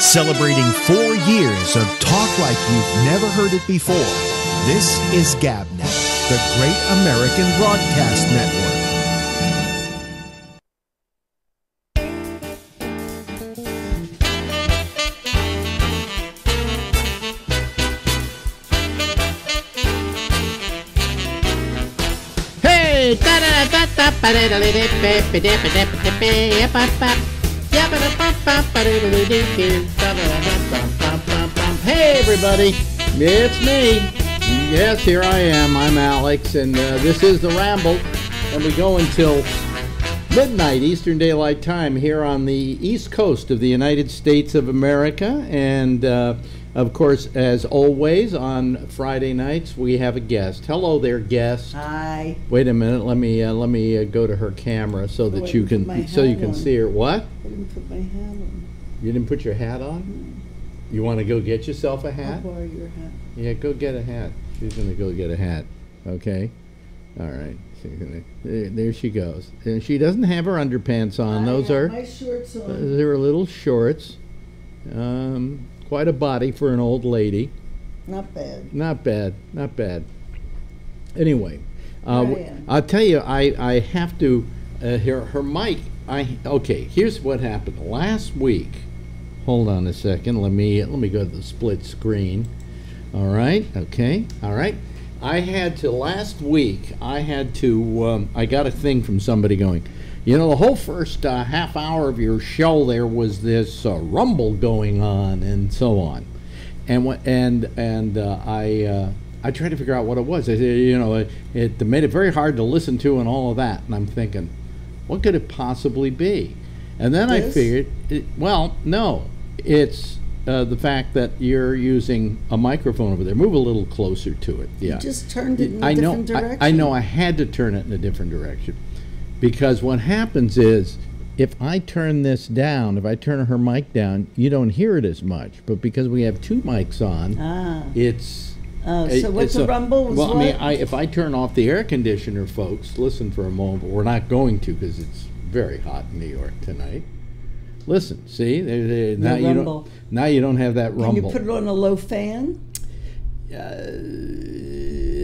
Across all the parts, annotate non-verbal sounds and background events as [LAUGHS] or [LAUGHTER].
Celebrating four years of talk like you've never heard it before. This is GabNet, the Great American Broadcast Network. Hey, Hey, everybody, it's me. Yes, here I am. I'm Alex, and uh, this is The Ramble, and we go until midnight Eastern Daylight Time here on the East Coast of the United States of America. And uh, of course, as always, on Friday nights, we have a guest. Hello there, guest. Hi. Wait a minute. Let me uh, let me uh, go to her camera so that wait, you can so you can on. see her. What? I didn't put my hat on. You didn't put your hat on? You want to go get yourself a I'll hat? borrow your hat. Yeah, go get a hat. She's gonna go get a hat. Okay. All right. Gonna, there, there she goes. And she doesn't have her underpants on. I Those have are my shorts on. those are little shorts. Um, quite a body for an old lady. Not bad. Not bad. Not bad. Anyway, uh. I'll tell you, I, I have to. Uh, her her mic. I okay. Here's what happened last week. Hold on a second. Let me let me go to the split screen. All right. Okay. All right. I had to last week. I had to. Um, I got a thing from somebody going. You know, the whole first uh, half hour of your show there was this uh, rumble going on and so on, and and and uh, I uh, I tried to figure out what it was. I said, you know, it, it made it very hard to listen to and all of that. And I'm thinking, what could it possibly be? And then I figured, it, well, no, it's uh, the fact that you're using a microphone over there. Move a little closer to it. Yeah. You just turned it in a I know. direction. I, I know. I had to turn it in a different direction because what happens is if I turn this down, if I turn her mic down, you don't hear it as much. But because we have two mics on, Ah. it's. Oh, it- so what's the rumble? Well, I mean. I, if I turn off the air conditioner, folks, listen for a moment. But we're not going to because it's very hot in New York tonight. Listen, see, there, there, now you rumble. don't. Now you don't have that rumble. Can you put it on a low fan? Uh,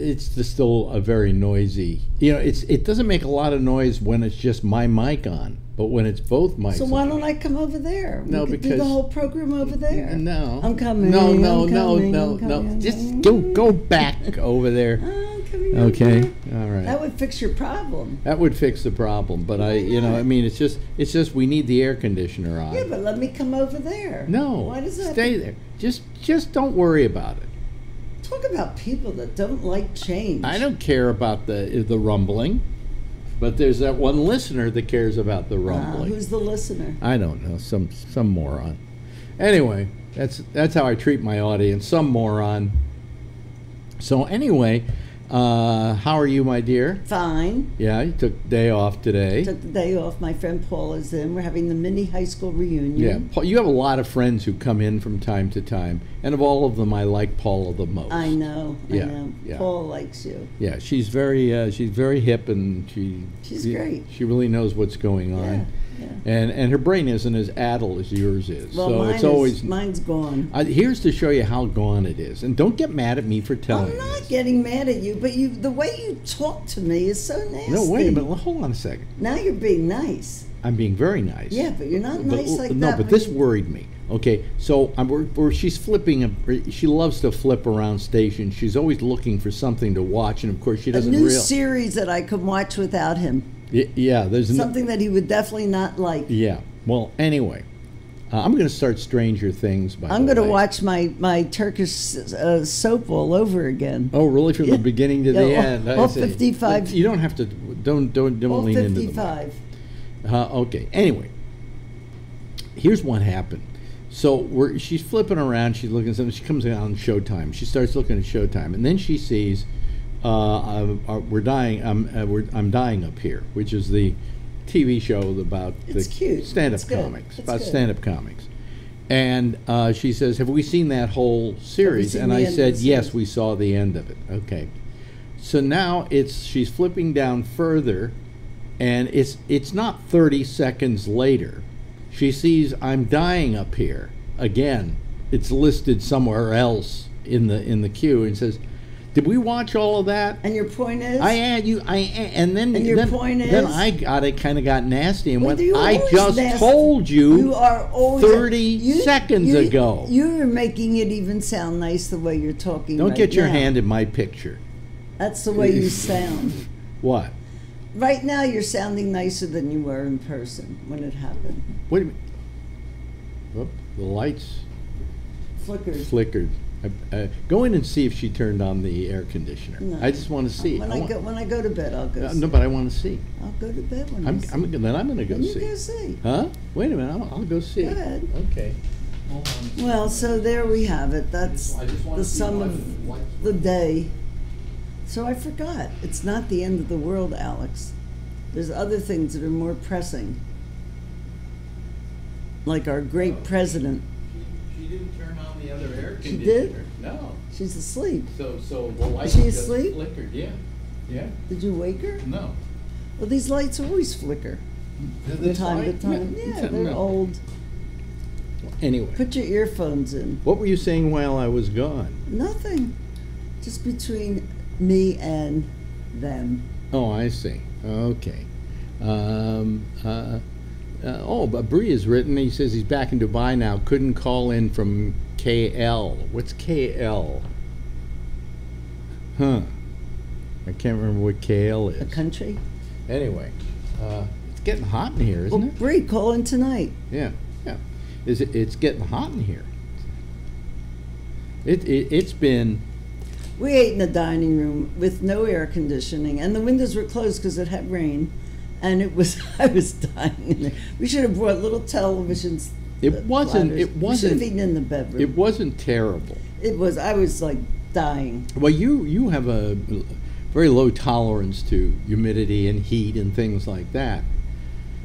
it's just still a very noisy. You know, it's it doesn't make a lot of noise when it's just my mic on, but when it's both mics. So why on, don't I come over there? No, we could do because- the whole program over there. no, I'm coming. No, no, I'm no, coming, no, no. coming, I'm Just go go back over there. [LAUGHS] I'm coming over Okay, all right. That would fix your problem. That would fix the problem, but I, you know, I mean, it's just, it's just we need the air conditioner on. Yeah, but let me come over there. no, Why does that? stay there. Just, just don't worry about it. Talk about people that don't like change. I don't care about the the rumbling, but there's that one listener that cares about the Ah, rumbling. who's the listener? I don't know, some some moron. Anyway, that's that's how I treat my audience, some moron. So anyway, uh, how are you, my dear? Fine. Yeah, you took the day off today. Took the day off. My friend Paul is in. We're having the mini high school reunion. Yeah, Paul, you have a lot of friends who come in from time to time, and of all of them, I like Paula the most. I know. Yeah, I know. yeah. Paul likes you. Yeah, she's very uh, she's very hip, and she She's she, great. She really knows what's going on, Yeah. Yeah. and and her brain isn't as addle as yours is. Well, so it's always is, mine's gone. Uh, here's to show you how gone it is, and don't get mad at me for telling. I'm not this. getting mad at you, but you the way you talk to me is so nasty. No, wait a minute. Hold on a second. Now you're being nice. I'm being very nice. Yeah, but you're not But- nice like no, that. but this worried me. Okay, so I'm, we're, we're, she's flipping. A, she loves to flip around stations. She's always looking for something to watch, and of course, she doesn't A new real. series that I could watch without him. Y- yeah, there's Something that he would definitely not like. Yeah. Well, anyway, uh, I'm going to start Stranger Things. By I'm going to watch my my Turkish uh, soap all over again. Oh, really? From the beginning to [LAUGHS] Yeah, the all- end. I all 55. You don't have to. Don't don't don't all lean into the. mic. 55. Uh, okay. Anyway, here's what happened. So we're, she's flipping around. She's looking at something. She comes on Showtime. She starts looking at Showtime, and then she sees uh, uh, we're dying. Um, uh, we're, I'm dying up here, which is the TV show about It's the cute. stand-up It's comics. About good. stand-up comics. And uh, she says, "Have we seen that whole series?" And I said, "Yes, series?" we saw the end of it." Okay. So now it's she's flipping down further, and it's it's not 30 seconds later. She sees I'm dying up here, again, it's listed somewhere else in the in the queue and says, "Did we watch all of that?" And your point is? I add you, I and then And your then, point then? I got it, kind of got nasty, and Well, went. I just nasty. told you, You are always 30 you- seconds you- ago. You're making it even sound nice the way you're talking. Don't right get your now. hand in my picture. That's the way you [LAUGHS] sound. What? Right now, you're sounding nicer than you were in person when it happened. Wait do you mean? The lights Flickered. flickered. Uh, uh, go in and see if she turned on the air conditioner. No. I just want to see. When I I, want- go when I go to bed, I'll go. Uh, see. no, but I want to see. I'll go to bed when I'm, I see. I'm, then I'm going to go Then you see. go see. Huh? Wait a minute. I'll, I'll go see. Go ahead. Okay. Well, so there we have it. That's I just wanna the sum of the day. So I forgot. It's not the end of the world, Alex. There's other things that are more pressing. Like our great president. She, she didn't turn on the other air She conditioner. did? No. She's asleep. So so the light she just asleep? flickered. Yeah. Yeah. Did you wake her? No. Well, these lights always flicker from This time to light? time. No, Yeah, no. they're old. Anyway, Put your earphones in. what were you saying while I was gone? Nothing. Just between me and them. Oh, I see. Okay. Um, uh, uh, oh, but Bree has written. He says he's back in Dubai now. Couldn't call in from KL. What's KL? Huh. I can't remember what KL is. A country. Anyway, uh, it's getting hot in here, isn't Well, it? Bree, call in tonight. Yeah, yeah. Is it? It's getting hot in here. It, it it's been. We ate in the dining room with no air conditioning, and the windows were closed because it had rain, and it was [LAUGHS] I was dying in there. We should have brought little televisions. It wasn't- platters. it We should wasn't- have eaten in the bedroom. It wasn't terrible. It was. I was like dying. Well, you you have a very low tolerance to humidity and heat and things like that.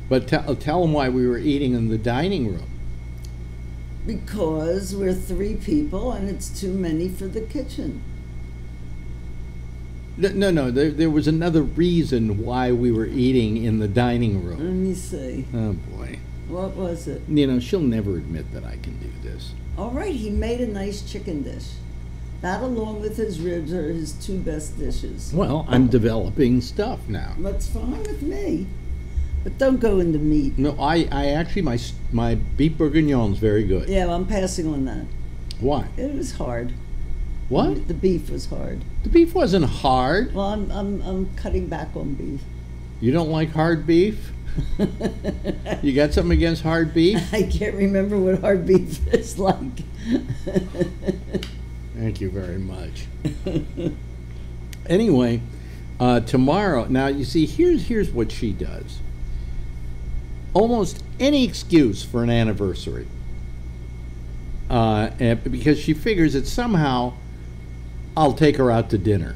But tell tell them why we were eating in the dining room. Because we're three people and it's too many for the kitchen. No, no, no there, there was another reason why we were eating in the dining room. Let me see. Oh boy. What was it? You know, she'll never admit that I can do this. All right, he made a nice chicken dish. That, along with his ribs, are his two best dishes. Well, I'm developing stuff now. That's fine with me. But don't go into meat. No, I, I actually my my beef bourguignon's very good. Yeah, well, I'm passing on that. Why? It was hard. What? The beef was hard. The beef wasn't hard. Well, I'm, I'm, I'm cutting back on beef. You don't like hard beef? [LAUGHS] You got something against hard beef? [LAUGHS] I can't remember what hard beef is like. [LAUGHS] Thank you very much. anyway, uh, tomorrow. Now you see, here's here's what she does. Almost any excuse for an anniversary, uh, and- because she figures that somehow I'll take her out to dinner.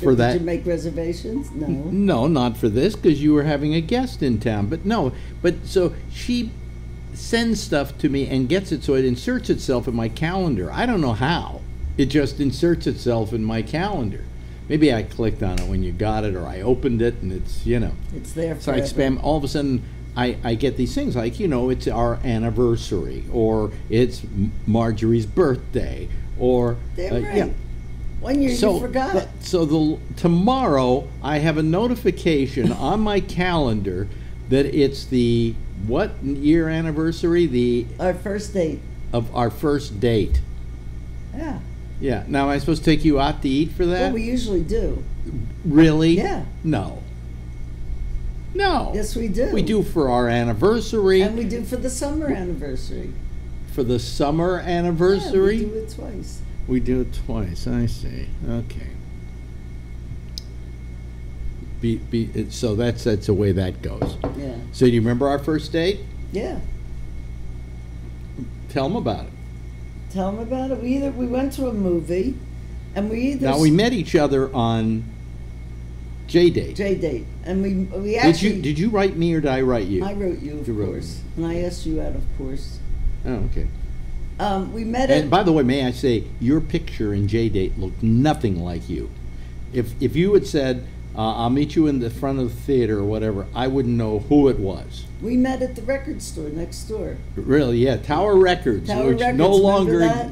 For Did that, you make reservations? No. no, not for this, because you were having a guest in town. But no, but so she sends stuff to me and gets it so it inserts itself in my calendar. I don't know how. It just inserts itself in my calendar. Maybe I clicked on it when you got it, or I opened it and it's, you know. It's there It's for like spam. All of a sudden, I, I get these things like, you know, it's our anniversary, or it's Marjorie's birthday, or. Uh, right. yeah. One year So, you forgot. the- so the tomorrow I have a notification on my calendar that it's the what year anniversary? The Our first date. of our first date. Yeah. Yeah. Now am I supposed to take you out to eat for that? Well, we usually do. really? Yeah. No. No. Yes, we do. We do for our anniversary, And we do for the summer anniversary. for the summer anniversary? Yeah, anniversary. we do it twice. We do it twice. I see. Okay. Be, be, so that's that's the way that goes. Yeah. So do you remember our first date? Yeah. Tell them about it. Tell them about it. We either we went to a movie, and we either Now we met each other on JDate. J date, and we we Did actually. you did you write me or did I write you? I wrote you, of You wrote course, and I asked you out, of course. oh, okay. Um, we met And by the way, may I say your picture in JDate looked nothing like you. If if you had said Uh, I'll meet you in the front of the theater or whatever. I wouldn't know who it was. We met at the record store next door. Really, yeah. Tower Records, Tower which Records, no longer.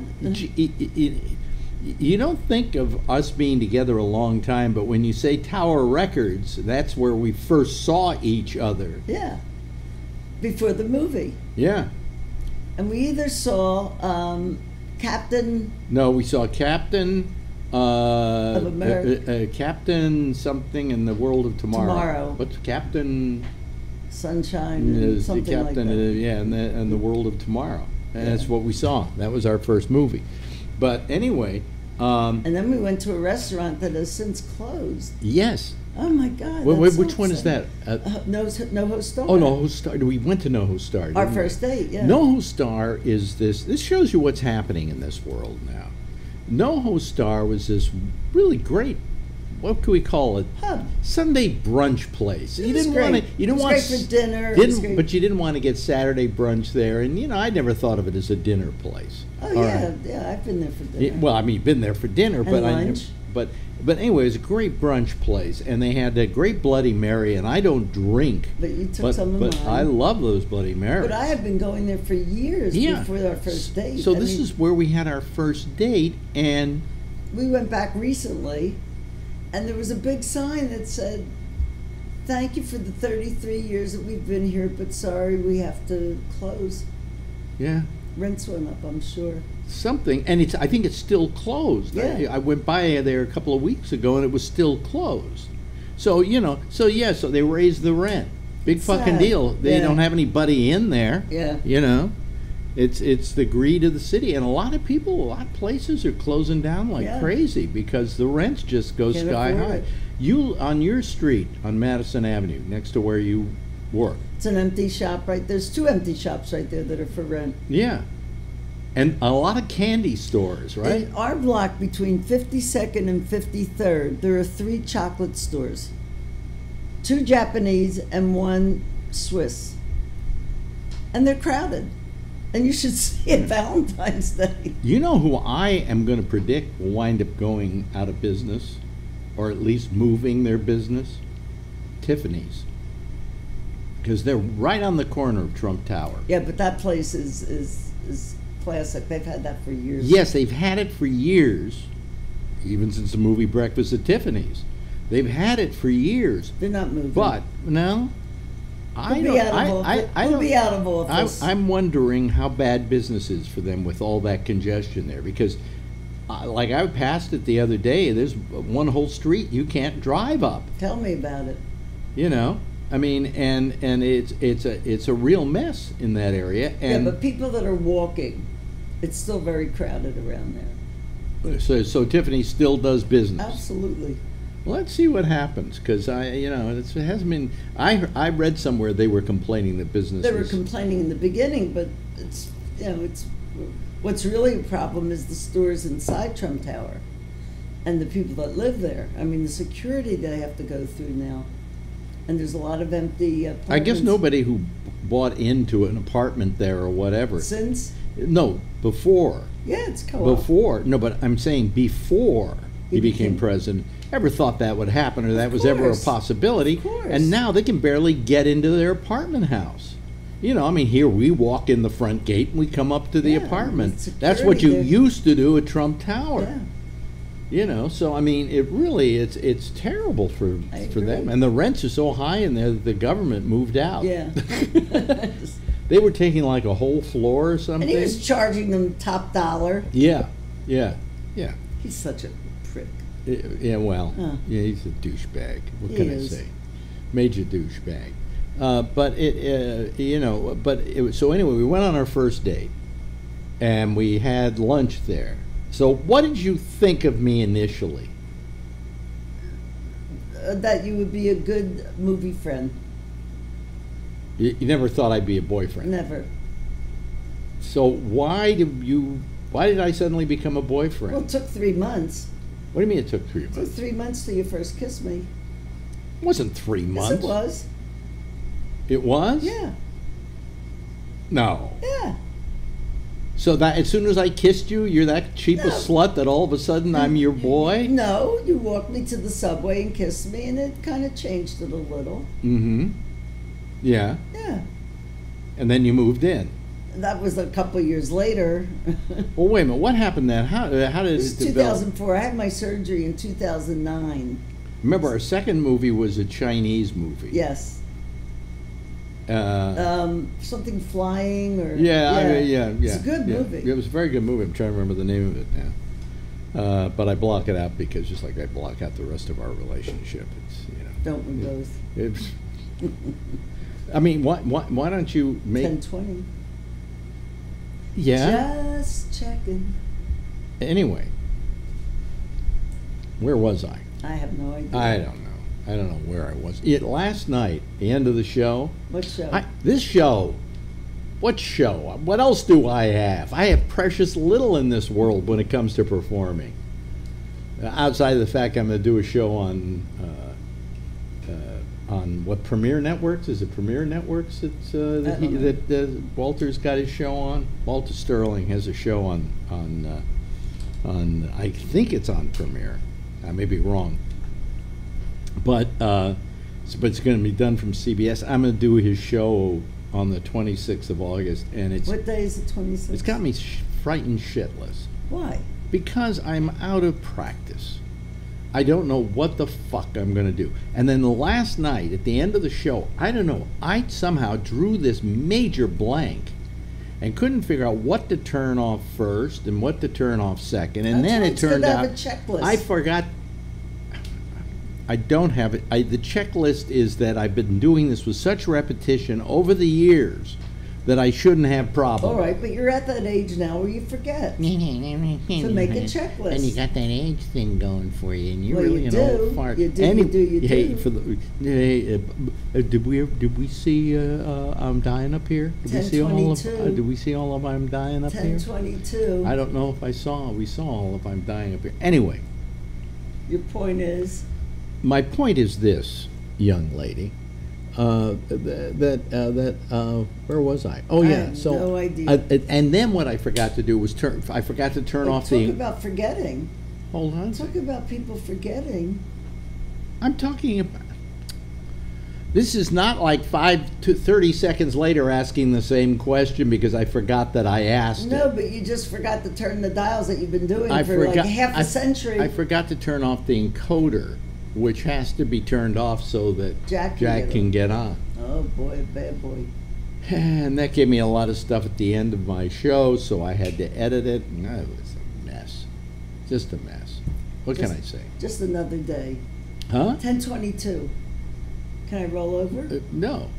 You don't think of us being together a long time, but when you say Tower Records, that's where we first saw each other. Yeah. Before the movie. Yeah. And we either saw um, Captain, No, we saw Captain. Uh, Of America. uh, uh, Captain something in the world of tomorrow. Tomorrow. What's Captain? Sunshine, and is the something captain, like uh, that. yeah, in the, in the world of tomorrow. And that's what we saw. That was our first movie. But anyway, um, And then we went to a restaurant that has since closed. yes. Oh my God! Wait, wait, so which one is that? Uh, Uh, no, NoHo Star. oh, No Who Star. We went to No Star. Our didn't we? first date, yeah. No Star is this. This shows you what's happening in this world now. No Star was this really great. What could we call it? Pub. Sunday brunch place. It you didn't want to. You didn't want great for dinner. Didn't, but you didn't want to get Saturday brunch there, and you know I never thought of it as a dinner place. Oh All yeah, right. yeah. I've been there for dinner. Well, I mean, been there for dinner, And but I never- but but anyway, it was a great brunch place, and they had a great Bloody Mary, and I don't drink, but you took but some of but mine. I love those Bloody Marys. But I have been going there for years yeah. before our first date. So I this mean, is where we had our first date, and we went back recently, and there was a big sign that said, "Thank you for the 33 years that we've been here, but sorry we have to close." yeah, Rents went up, I'm sure. Something, and it's I think it's still closed. I, Yeah. I went by there a couple of weeks ago, and it was still closed. So you know, so yeah, so they raised the rent. Big fucking deal. They Yeah. don't have anybody in there. Yeah. You know, it's it's the greed of the city, and a lot of people, a lot of places are closing down like Yeah. crazy because the rents just go Can't sky high. it. You on your street on Madison Avenue, next to where you work. It's an empty shop right there's two empty shops right there that are for rent. Yeah, and a lot of candy stores, right? In our block between 52nd and 53rd, there are three chocolate stores. Two Japanese and one Swiss. And they're crowded. And you should [LAUGHS] see it Valentine's Day. You know who I am going to predict will wind up going out of business, or at least moving their business? Tiffany's. Because they're right on the corner of Trump Tower. Yeah, but that place is, is, is classic. They've had that for years. Yes, they've had it for years, even since the movie Breakfast at Tiffany's. They've had it for years. They're not moving. But, no, I don't, be out of I, office. I, I They'll don't, be out of I, office. I'm wondering how bad business is for them with all that congestion there because, uh, like I passed it the other day, there's one whole street you can't drive up. Tell me about it. You know, I mean, and and it's it's a it's a real mess in that area. yeah, but people that are walking, it's still very crowded around there. so so Tiffany still does business. Absolutely. Let's see what happens because I you know it's, it hasn't been. I I read somewhere they were complaining that business. They were complaining in the beginning, but it's, you know, it's, what's really a problem is the stores inside Trump Tower and the people that live there. I mean, the security they have to go through now. And there's a lot of empty apartments. I guess nobody who bought into an apartment there or whatever. Since, No, before. yeah, it's co-op. Before. No, but I'm saying before he He became became- president, ever thought that would happen or that Of was ever a possibility. Of course. And now they can barely get into their apartment house. You know, I mean, here we walk in the front gate and we come up to the Yeah, apartment. That's what you used to do at Trump Tower. Yeah. You know, so I mean, it really it's it's terrible for I for them, and the rents are so high in there that the government moved out. Yeah. [LAUGHS] [LAUGHS] [LAUGHS] they were taking like a whole floor or something. And he was charging them top dollar. yeah, yeah, yeah, He's such a prick. Yeah. Well, yeah, he's a douchebag. What He can is. I say? Major douchebag. Uh, but it, uh, you know, but it was so anyway. We went on our first date, and we had lunch there. So, what did you think of me initially? Uh, that you would be a good movie friend. You, you never thought I'd be a boyfriend. Never. So why did you? Why did I suddenly become a boyfriend? Well, it took three months. what do you mean it took three months? It took three months till you first kissed me. It wasn't three months. Yes, it was. It was? Yeah, No. yeah. So that as soon as I kissed you, you're that cheap a slut that all of a sudden I'm your boy. No, you walked me to the subway and kissed me, and it kind of changed it a little. Mm-hmm. Yeah, Yeah, and then you moved in. that was a couple years later. [LAUGHS] Well, wait a minute. What happened then? How uh, how did This is it develop? 2004. I had my surgery in 2009. Remember, our second movie was a Chinese movie. Yes. Uh, Um, something flying or yeah, I mean, yeah, yeah. It's a good yeah. movie. It was a very good movie. I'm trying to remember the name of it now. Uh, but I block it out because just like I block out the rest of our relationship, it's you know. Don't we both? [LAUGHS] I mean, why, why, why don't you make? 1020. Yeah. Just checking. Anyway, where was I? I have no idea. I don't know. I don't know where I was. It last night, the end of the show. What show? I, this show. What show? What else do I have? I have precious little in this world when it comes to performing. Outside of the fact I'm going to do a show on uh, on what Premiere Networks is it? Premiere Networks that's, uh, that, he, that uh, Walter's got his show on. Walter Sterling has a show on on uh, on. I think it's on Premiere. I may be wrong, but uh, so, but it's going to be done from CBS. I'm going to do his show on the 26th of August, and it's what day is it? 26? it's got me sh- frightened shitless Why? because I'm out of practice. I don't know what the fuck I'm going to do. And then the last night, at the end of the show, I don't know, I somehow drew this major blank and couldn't figure out what to turn off first and what to turn off second. And That's then why it turned out a checklist. I forgot. I don't have it. I, the checklist is that I've been doing this with such repetition over the years that I shouldn't have problems. All right, but you're at that age now where you forget. [LAUGHS] to make a checklist. And you got that age thing going for you, and you Well, really you an do. old fart. You do, you do, you hey. For the, hey, uh, uh, did we did we see uh, uh, I'm dying up here? Did we see all of uh, Did we see all of I'm dying up here? 1022. I don't know if I saw. We saw all of I'm dying up here. Anyway, Your point is, my point is this, young lady. Uh, that uh, that uh, where was I? Oh I yeah, have so no idea. uh, and then what I forgot to do was turn. I forgot to turn Well, off talk the. about forgetting. hold on. Talk about people forgetting. I'm talking about. This is not like five to thirty seconds later asking the same question because I forgot that I asked No, it. but you just forgot to turn the dials that you've been doing I for forgot like half a I- century. I forgot to turn off the encoder, which has to be turned off so that Jack can get can on. get on. oh boy, bad boy. [SIGHS] And that gave me a lot of stuff at the end of my show, so I had to edit it, and it was a mess. Just a mess. What can I say? Just another day. Huh? 1022. Can I roll over? Uh, no.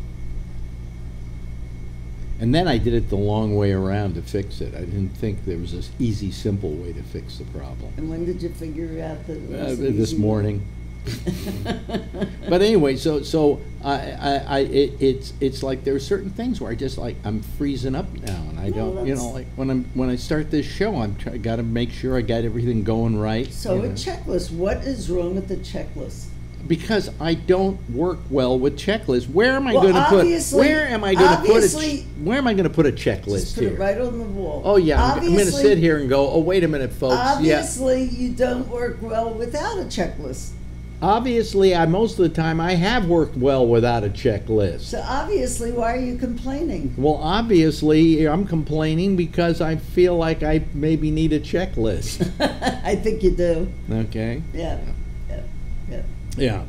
And then I did it the long way around to fix it. I didn't think there was this easy, simple way to fix the problem. And when did you figure out that it Uh, this morning. [LAUGHS] But anyway, so so I, I, I it, it's it's like there are certain things where I just like I'm freezing up now, and I No, don't, you know, like when I'm when I start this show, I'm try, got to make sure I got everything going right. So you a know. checklist. What is wrong with the checklist? because I don't work well with checklists. Where am I Well, going to put? Where am I going to put a? obviously- Where am I going to put a checklist Just put here? it right on the wall. Oh yeah, I'm, I'm going to sit here and go. Oh wait a minute, folks. Yeah, Obviously, you don't work well without a checklist. Obviously, I most of the time I have worked well without a checklist. So obviously, why are you complaining? Well, obviously, I'm complaining because I feel like I maybe need a checklist. [LAUGHS] I think you do. okay. Yeah. Yeah. Yeah. Yeah,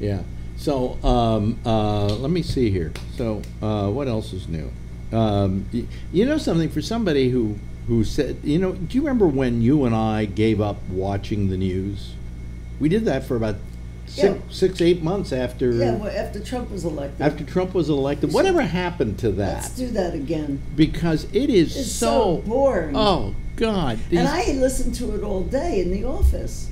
yeah. So um, uh, let me see here. So uh, what else is new? Um, y- you know something for somebody who who said, you know, do you remember when you and I gave up watching the news? We did that for about six, Yeah. six eight months after Yeah. Well, after Trump was elected. after Trump was elected. Whatever happened to that. Let's that? do that again. Because it is It's so, so boring. Oh God! These, and I listened to it all day in the office.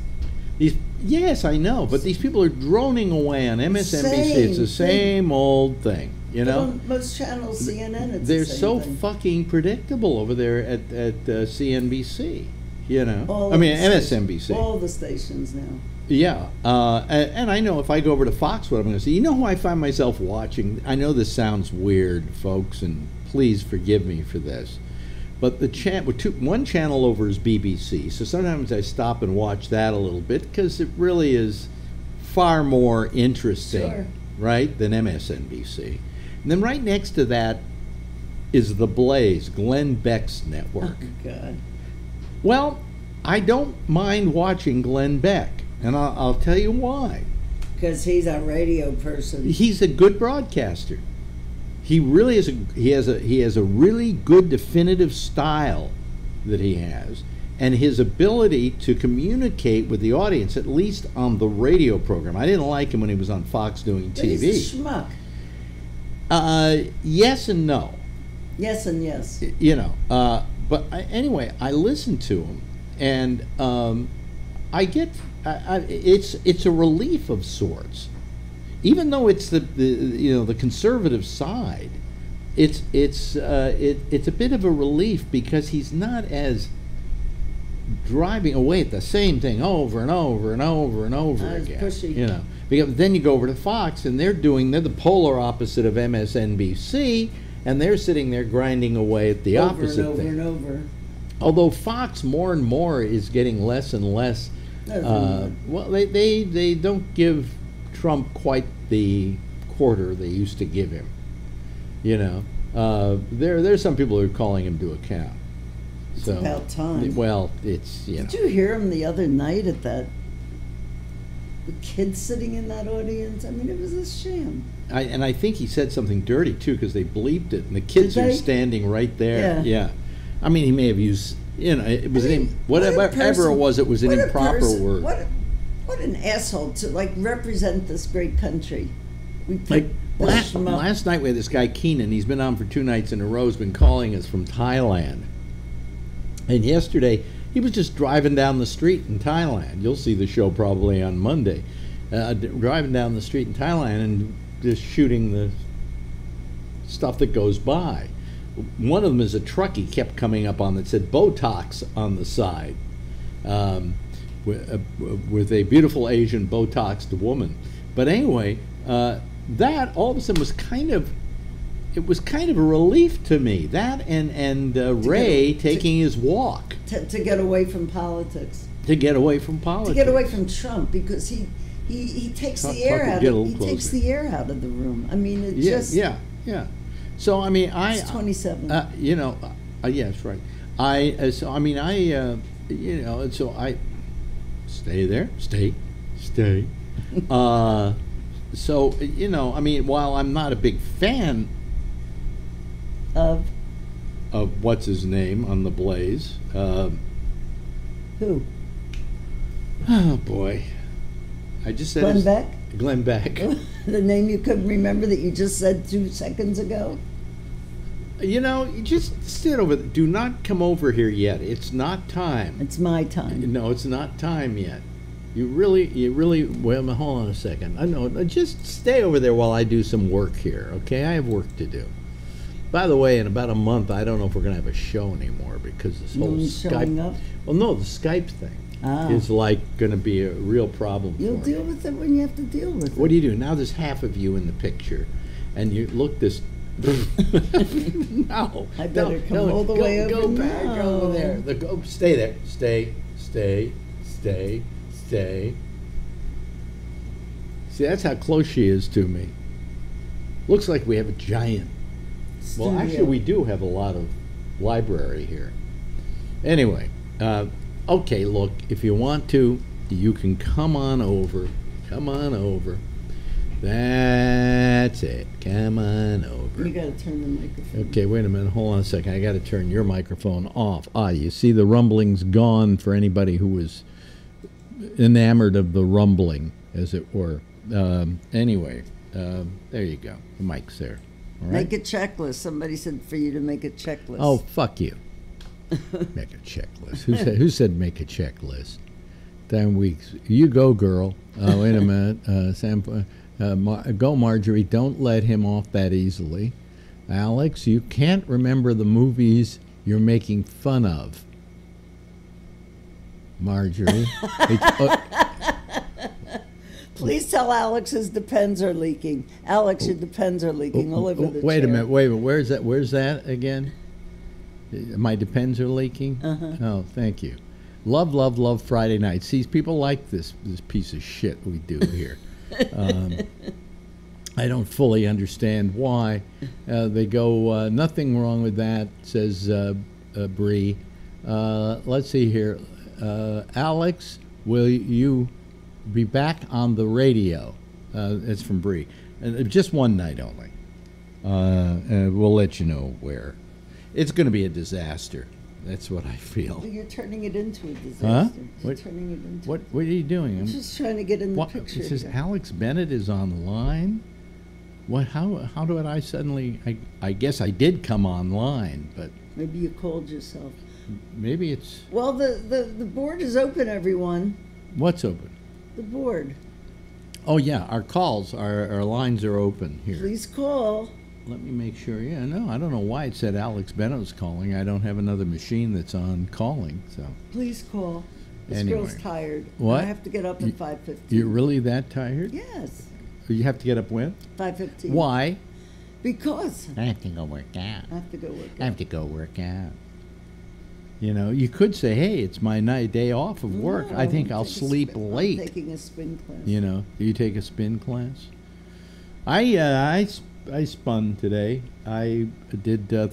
these yes, I know, but these people are droning away on MSNBC. it's the Same thing. same old thing, you But know. on most channels, CNN, it's They're the same so thing. fucking predictable over there at at uh, CNBC. You know, All I of mean the stations- MSNBC. All the stations now. Yeah, uh, and, and I know if I go over to Fox, what I'm going to see. You know who I find myself watching? I know this sounds weird, folks, and please forgive me for this, But the chan- two, one channel over is BBC, so sometimes I stop and watch that a little bit because it really is far more interesting, Sure. right, than MSNBC. And then right next to that is the Blaze, Glenn Beck's network. Oh, God. Well, I don't mind watching Glenn Beck, and I'll, I'll tell you why. Because he's a radio person. He's a good broadcaster. He really is. A, he has a he has a really good definitive style that he has, and his ability to communicate with the audience, at least on the radio program. I didn't like him when he was on Fox doing TV. But he's a schmuck. Uh, yes and no. Yes and yes. you know. Uh, but I, anyway, I listen to him, and um, I get I, I, it's it's a relief of sorts, even though it's the, the you know the conservative side. It's it's uh, it, it's a bit of a relief because he's not as driving away at the same thing over and over and over and over as again. pushy. You know, because then you go over to Fox and they're doing they're the polar opposite of MSNBC, and they're sitting there grinding away at the over opposite and over thing. and over. Although Fox more and more is getting less and less. Uh, well, they, they they don't give Trump quite the quarter they used to give him. You know, uh, there there's some people who are calling him to account. It's So about time. Well, it's you know. Did you hear him the other night at that? The kids sitting in that audience. I mean, it was a sham. I, and I think he said something dirty too because they bleeped it, and the kids are standing right there. Yeah. Yeah. I mean, he may have used, you know, it was I an, mean, im- what a whatever it was, it was an improper person- word. What, a- what an asshole to like represent this great country. We Like last, last night we had this guy Keenan. He's been on for two nights in a row. He's been calling us from Thailand. And yesterday he was just driving down the street in Thailand. You'll see the show probably on Monday. Uh, d- driving down the street in Thailand and just shooting the stuff that goes by. One of them is a truck he kept coming up on that said Botox on the side, um, with, uh, with a beautiful Asian Botoxed woman. But anyway, uh, that all of a sudden was kind of, it was kind of a relief to me. That and and uh, Ray to- taking his walk to, to get away from politics, to get away from politics to get away from Trump because he he, he takes Talk- the air out of he takes the air out of the room. I mean, it yeah, just yeah, yeah. So I mean, I It's 27. Uh, you know, uh, yes, right. I uh, so I mean, I uh, you know, and so I stay there, stay, stay. [LAUGHS] uh, so you know, I mean, while I'm not a big fan of of what's his name on the Blaze, uh, who [SIGHS] oh boy, I just said Glenn his- Beck, Glenn Beck. [LAUGHS] the name you couldn't remember that you just said two seconds ago. You know, you just sit over. there. Do not come over here yet. It's not time. It's my time. No, it's not time yet. You really, you really. Well, hold on a second. I know. Just stay over there while I do some work here. Okay, I have work to do. By the way, in about a month, I don't know if we're going to have a show anymore because this whole Skype. up. Well, no, the Skype thing Ah. is like going to be a real problem You'll me. deal with it when you have to deal with it. What do you do now? There's half of you in the picture, and you look this. [LAUGHS] no, I better no, come no, all the go, way Go over back now. over there. The, go, stay there. Stay. Stay. Stay. Stay. See, that's how close she is to me. Looks like we have a giant. Well, actually, we do have a lot of library here. Anyway, uh, okay, look, if you want to, you can come on over. Come on over. That's it. Come on over. You got to turn the microphone. Okay, wait a minute. Hold on a second. I got to turn your microphone off. Ah, you see the rumbling's gone for anybody who was enamored of the rumbling, as it were. Um, anyway, um, there you go. The mic's there. All right. Make a checklist. Somebody said for you to make a checklist. Oh, fuck you. [LAUGHS] make a checklist. Who said, who said make a checklist? Ten weeks. You go, girl. Uh, wait a minute. Uh, Sam, uh, Mar- go, Marjorie. Don't let him off that easily. Alex, you can't remember the movies you're making fun of. Marjorie. [LAUGHS] Uh, Please tell Alex his depends are leaking. Alex, your depends are leaking all over the wait a minute. Wait a minute. Where's that? Where's that again? My depends are leaking. Uh-huh. Oh, thank you. Love, love, love Friday night. See, people like this this piece of shit we do here. [LAUGHS] um, I don't fully understand why. Uh, they go, uh, nothing wrong with that, says uh, uh, Bree. Uh, let's see here. Uh, Alex, will you be back on the radio? Uh, it's from Bree. Uh, just one night only. Uh, we'll let you know where. It's going to be a disaster. That's what I feel. You're turning it into a disaster. Huh? What- turning it into. What What are you doing? I'm just trying to get in the what, picture. it says here. Alex Bennett is online. What? How? How did I suddenly? I, I guess I did come online, but Maybe you called yourself. maybe it's Well, the, the, the board is open, everyone. what's open. The board. Oh yeah, our calls, our, our lines are open here. Please call. Let me make sure. Yeah, no, I don't know why it said Alex Bennett was calling. I don't have another machine that's on calling. So Please call. This Anyway. girl's tired. What? I have to get up at five fifteen. you're really that tired? Yes, You have to get up when? five fifteen. Why? Because I have to go work out. I have to go work. I have to go work out. You know, you could say, "Hey, it's my night day off of work. I think I'll sleep spin- I'm late." taking a spin class. You know, do you take a spin class? I uh, I I spun today. I did uh,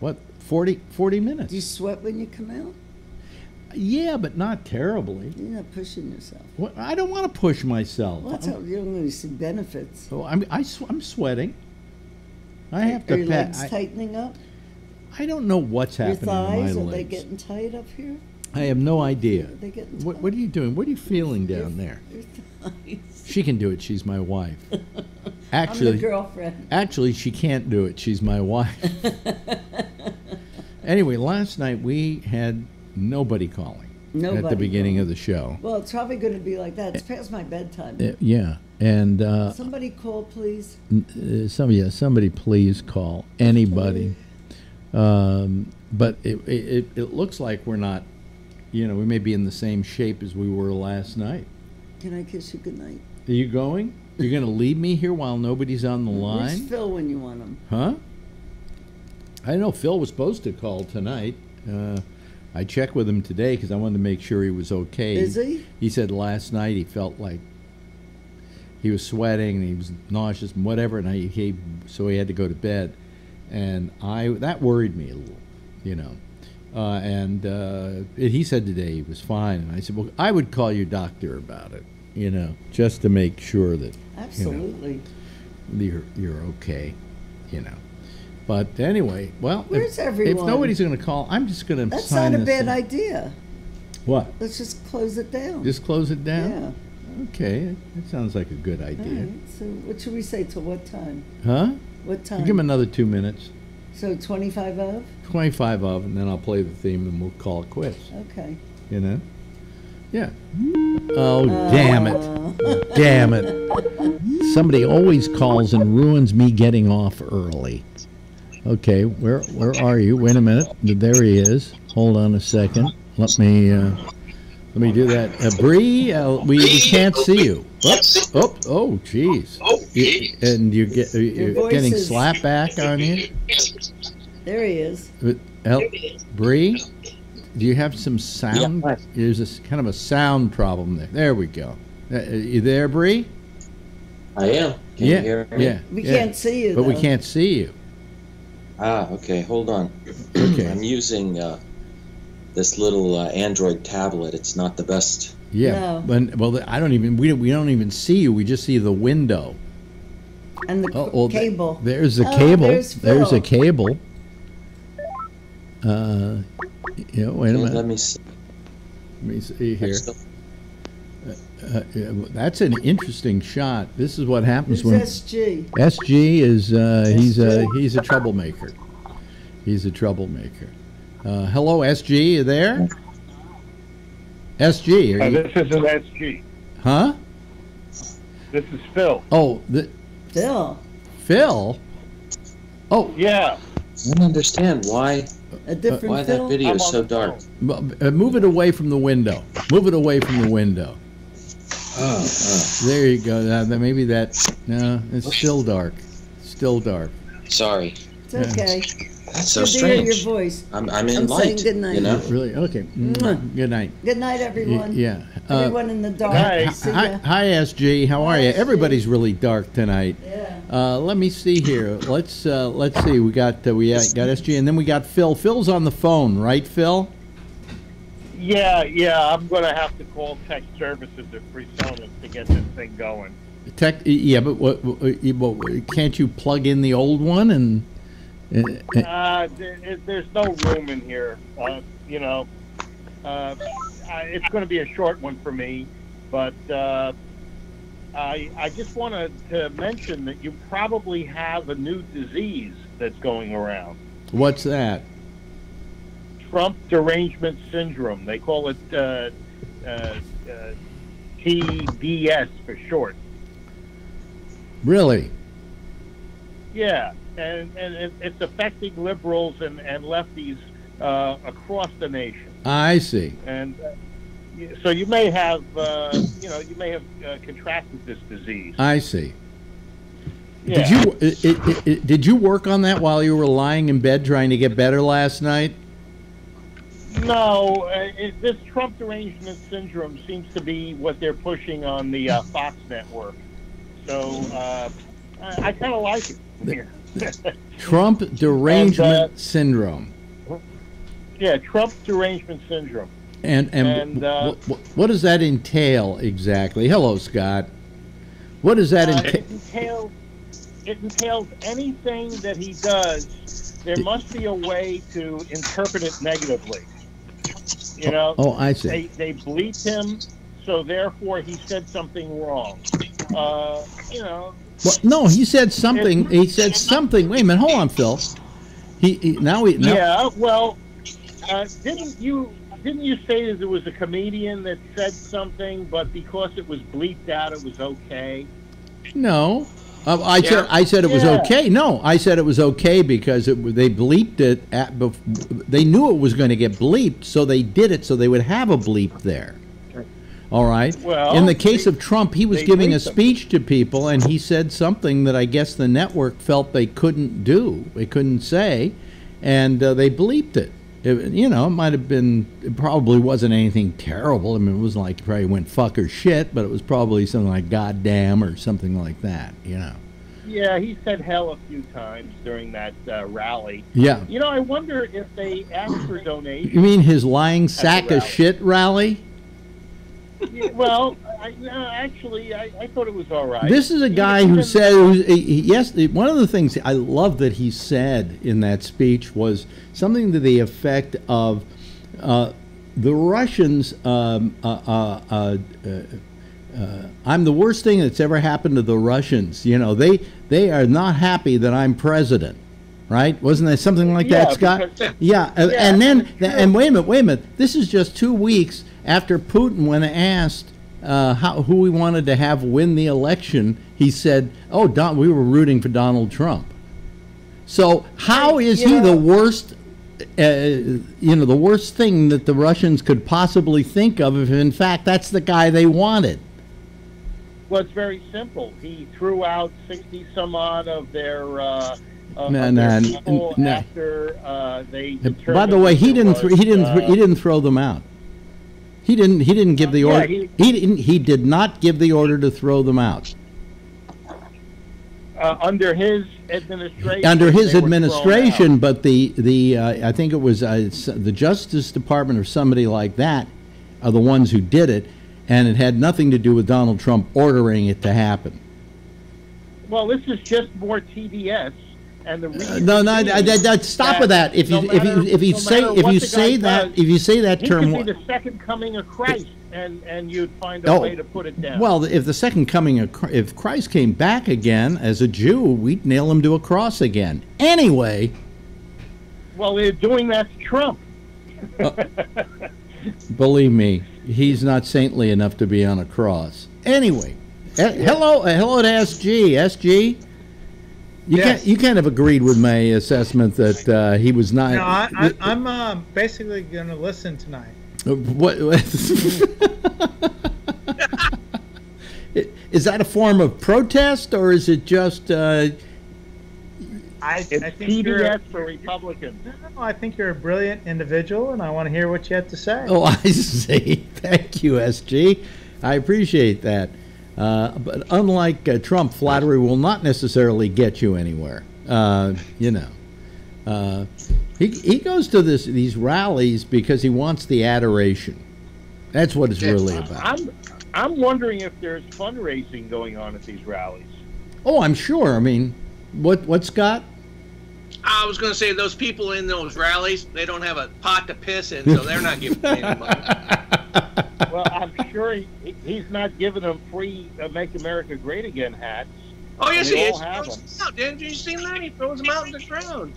what 40, 40 minutes. Do you sweat when you come out? yeah, but not terribly. You're not pushing yourself. What, I don't want to push myself. Well, that's how you don't really see benefits. oh, I'm I sw- I'm sweating. I have Are to your pat. legs I, tightening up? I don't know what's Your happening thighs to my are they getting tight up here? I have no idea. Are they getting What, tight? what are you doing? What are you feeling down there? Your [LAUGHS] thighs. She can do it. She's my wife. [LAUGHS] Actually, girlfriend. Actually, she can't do it. She's my wife. [LAUGHS] anyway, last night we had nobody calling at the beginning calling. of the show. Well, it's probably going to be like that. It's past my bedtime. Uh, yeah, and uh, Somebody call, please. uh, some yeah, somebody please call anybody. Um, but it, it it looks like we're not. You know, we may be in the same shape as we were last night. Can I kiss you goodnight? Are you going? You're going to leave me here while nobody's on the Where's line? Phil when you want him? Huh? I know Phil was supposed to call tonight. Uh, I checked with him today because I wanted to make sure he was okay. Is he? He said last night he felt like he was sweating and he was nauseous and whatever, and I, he so he had to go to bed, and I that worried me a little, you know. Uh, and uh, he said today he was fine, and I said, well, I would call your doctor about it, you know, just to make sure that Absolutely. you're you're okay, you know. But anyway, well, Where's if, if nobody's going to call, I'm just going to That's not a bad thing. idea. What? Let's just close it down. Just close it down. Yeah. Okay, that sounds like a good idea. right. So what should we say? Till what time? Huh? What You time? give him another two minutes, so 25 of? twenty-five of, and then I'll play the theme and we'll call it quits. Okay. You know? Yeah. Oh, damn it! Damn it! Somebody always calls and ruins me getting off early. Okay, where where are you? Wait a minute. There he is. Hold on a second. Let me uh, let me do that. Uh, Bree, uh, we, we can't see you. Oh, oh, oh, jeez. You- And you get you're getting is- slap back on you. There he is. Uh, El- Bree, do you have some sound? Yeah. There's a s- kind of a sound problem there. There we go. Uh, you there, Bree? I am. Can yeah, you hear me? yeah. We yeah. can't see you. But we can't see you. Ah, okay. Hold on. Okay. I'm using uh, this little uh, Android tablet. It's not the best. Yeah. No. But well, I don't even we don't, we don't even see you. We just see the window. And the Oh, well, cable. There's a Oh, cable. there's There's a cable. Uh, yeah. Wait a Okay, minute. let me see. Let me see here. Still- Uh, that's an interesting shot. This is what happens Who's when SG? SG is uh, he's a he's a troublemaker. He's a troublemaker. Uh, hello, SG, you there? SG, are Uh, you, this isn't SG. huh? This is Phil. Oh, the, Phil. Phil. Oh, Yeah. I don't understand why A different why Phil. that video is so dark. phone. uh, move it away from the window. Move it away from the window. Oh, oh, There you go. Uh, then maybe that. No, it's still dark. Still dark. sorry. It's okay. That's so Good strange. your voice. I'm, I'm in I'm saying light. good night. You know. Really? Okay. Mwah. Good night. Good night, Y- everyone. Yeah. Uh, Everyone in the dark. night. See hi, ya. hi, SG. How are Hi, you? SG. Everybody's really dark tonight. Yeah. Uh, let me see here. Let's uh, let's see. We got uh, we got SG, and then we got Phil. Phil's on the phone, right, Phil? Yeah, yeah, I'm going to have to call tech services at Presonus to get this thing going. Tech. Yeah, but what, what, what, can't you plug in the old one and? Uh, there, it- there's no room in here. Uh, you know, uh, I, it's going to be a short one for me, but uh, I, I just wanted to mention that you probably have a new disease that's going around. What's that? Trump derangement syndrome. They call it uh, uh, uh, TDS for short. Really? Yeah, and, and it's affecting liberals and, and lefties uh, across the nation. I see. And uh, so you may have, uh, you know, you may have uh, contracted this disease. I see. Yeah. Did you it, it, it, did you work on that while you were lying in bed trying to get better last night? No, uh, it, this Trump derangement syndrome seems to be what they're pushing on the uh, Fox network. So uh, I, I kind of like it. Here. Trump derangement And, uh, syndrome. yeah, Trump derangement syndrome. And and, and, uh, wh- wh- what does that entail exactly? Hello, Scott. What does that Uh, entail? it entails it entails anything that he does. There must be a way to interpret it negatively. You know, Oh, I see. they they bleeped him, so therefore he said something wrong. Uh, you know, Well, no, he said something. He said something. Wait a minute. Hold on, Phil. He, he now he now, yeah. Well, uh, didn't you didn't you say that there was a comedian that said something, but because it was bleeped out, it was okay? No. Uh, I said I said it was Yeah. okay. No, I said it was okay because it, they bleeped it. At, bef- they knew it was going to get bleeped, so they did it so they would have a bleep there. All right. Well, in the case of Trump, he was giving a speech to people, and he said something that I guess the network felt they couldn't do, they couldn't say, and uh, they bleeped it. It- you know, it might have been, it probably wasn't anything terrible. I mean, it was like he probably went fuck or shit, but it was probably something like goddamn or something like that. You know. Yeah, he said hell a few times during that uh, rally. Yeah. You know, I wonder if they asked for donations. You mean his lying sack of shit rally? Yeah, [LAUGHS] well, I, no, actually, I, I thought it was all right. This is a guy who said, he- yes, one of the things I love that he said in that speech was something to the effect of uh, the Russians, um, uh, uh, uh, uh, I'm the worst thing that's ever happened to the Russians. You know, they, they are not happy that I'm president. Right? Wasn't that something like Yeah, that, Scott? because- Yeah, and, Yeah, and then and wait a minute, wait a minute. This is just two weeks after Putin, when asked uh, how, who we wanted to have win the election, he said, "Oh, Don, we were rooting for Donald Trump." So how is he the worst? Uh, you know, the worst thing that the Russians could possibly think of, if in fact that's the guy they wanted. Well, it's very simple. He threw out sixty some odd of their. Uh, uh, No, no, their n- people no. after uh, they. By the way, he didn't. Th- was, he didn't. uh, he didn't throw them out. He didn't. He didn't give the Yeah, order. he- he didn't. He did not give the order to throw them out. uh, under his administration. under his they were thrown administration, but the the uh, I think it was uh, the Justice Department or somebody like that are the ones who did it, and it had nothing to do with Donald Trump ordering it to happen. Well, this is just more TDS, and the reason No, no, I- I- I- stop with that. If you no if you if you no say if you say that does, if you say that term. could be the second coming of Christ, and and you'd find a Oh, way to put it down. Well, if the second coming of if Christ came back again as a Jew, we'd nail him to a cross again. Anyway, well, they're doing that to Trump. [LAUGHS] Believe me, he's not saintly enough to be on a cross. Anyway, eh, hello, uh, hello to SG. SG, you Yes. can't you can't have agreed with my assessment that uh, he was not. No, I, I, I'm uh, basically going to listen tonight. what? [LAUGHS] is that a form of protest, or is it just? Uh, I, I think you're. PBS for Republicans. No, I think you're a brilliant individual, and I want to hear what you have to say. Oh, [LAUGHS] I see. Thank you, SG. I appreciate that. Uh, but unlike uh, Trump, flattery will not necessarily get you anywhere. Uh, you know, uh, he he goes to this these rallies because he wants the adoration. That's what it's really about. I'm I'm wondering if there's fundraising going on at these rallies. Oh, I'm sure. I mean, what what Scott? I was going to say those people in those rallies, they don't have a pot to piss in, so they're not giving any money. [LAUGHS] Well, I'm sure he, he's not giving them free uh, "Make America Great Again" hats. Oh yes, They he is. Throws them. them out. Didn't you see that? He throws them out in the ground.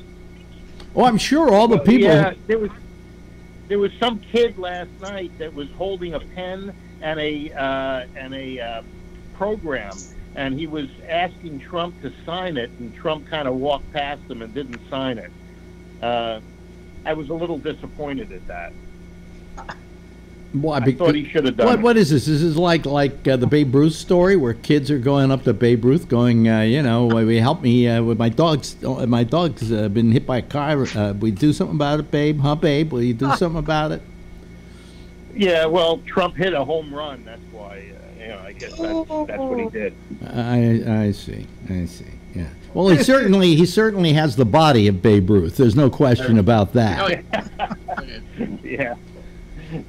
Oh, I'm sure all the people. Yeah, there was there was some kid last night that was holding a pen and a uh, and a uh, program, and he was asking Trump to sign it, and Trump kind of walked past him and didn't sign it. Uh, I was a little disappointed at that. Why? I thought he should have done What it. what is this? This is like like uh, the Babe Ruth story where kids are going up to Babe Ruth, going, uh, you know, we help me uh, with my dogs? uh, My dog's uh, been hit by a car. Uh, will do something about it, Babe? Huh, Babe? Will you do something about it? Yeah, well, Trump hit a home run. That's why. You know, I guess that's, that's what he did. I I see. I see. Yeah. Well, he certainly he certainly has the body of Babe Ruth. There's no question about Oh, that. yeah. [LAUGHS] Yeah,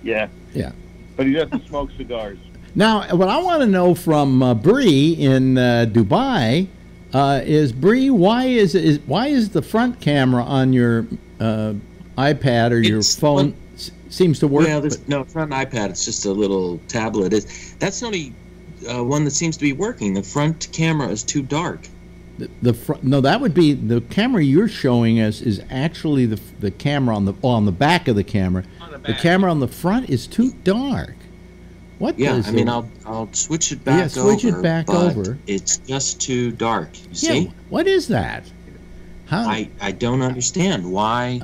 yeah, Yeah. But he doesn't smoke cigars. Now, what I want to know from uh, Bree in uh, Dubai uh, is Bree, why is is why is the front camera on your uh, iPad or your phone s- seems to work? Well, this, but- no, it's not an iPad. It's just a little tablet. It, that's the only uh, one that seems to be working. The front camera is too dark. the, the front, no, that would be the camera you're showing us is actually the the camera on the on the back of the camera. On the The camera on the front is too dark. What Yeah, does I mean, the- I'll I'll switch it back Yeah, switch it back over. It's just too dark. You yeah, see, what is that? How? I I don't understand why.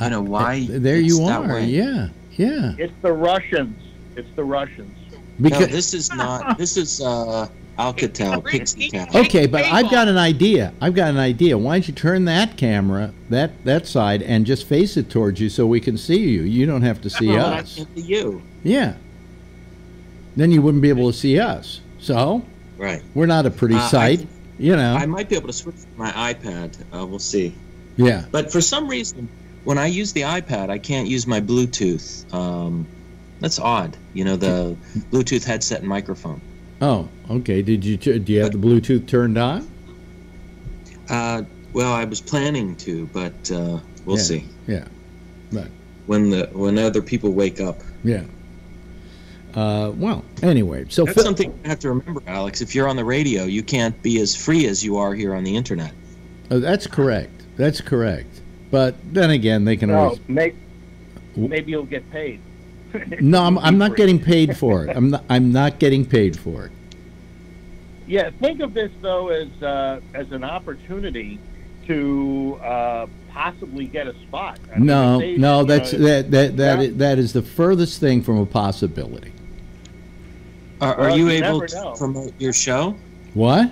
I know why. there it's you that are. way. Yeah, yeah. It's the Russians. It's the Russians. No, this is not. This is uh, Alcatel, Pixi he- Okay, but I've got an idea. I've got an idea. Why don't you turn that camera, that that side, and just face it towards you so we can see you. You don't have to see Well, I us. can't see you. Yeah. Then you wouldn't be able to see us. So Right. we're not a pretty Uh, sight, think- you know. I might be able to switch my iPad. Uh, we'll see. yeah. But for some reason, when I use the iPad, I can't use my Bluetooth. Um, that's odd. You know, the Bluetooth headset and microphone. Oh, okay. Did you do you have the Bluetooth turned on? Uh, well, I was planning to, but uh, we'll Yeah. see Yeah. Right. when the when other people wake up. Yeah. Uh, well, anyway, so That's something you have to remember, Alex. If you're on the radio, you can't be as free as you are here on the internet. uh, that's correct. That's correct. But then again, they can No, always maybe, maybe you'll get paid. [LAUGHS] No, I'm, I'm not getting paid for it. I'm not, I'm not getting paid for it. Yeah, think of this though as uh, as an opportunity to uh, possibly get a spot. I mean, No, if they- no, that's know, that that that, Yeah. is, that is the furthest thing from a possibility. Are, Well, you you able to know. promote your show? What?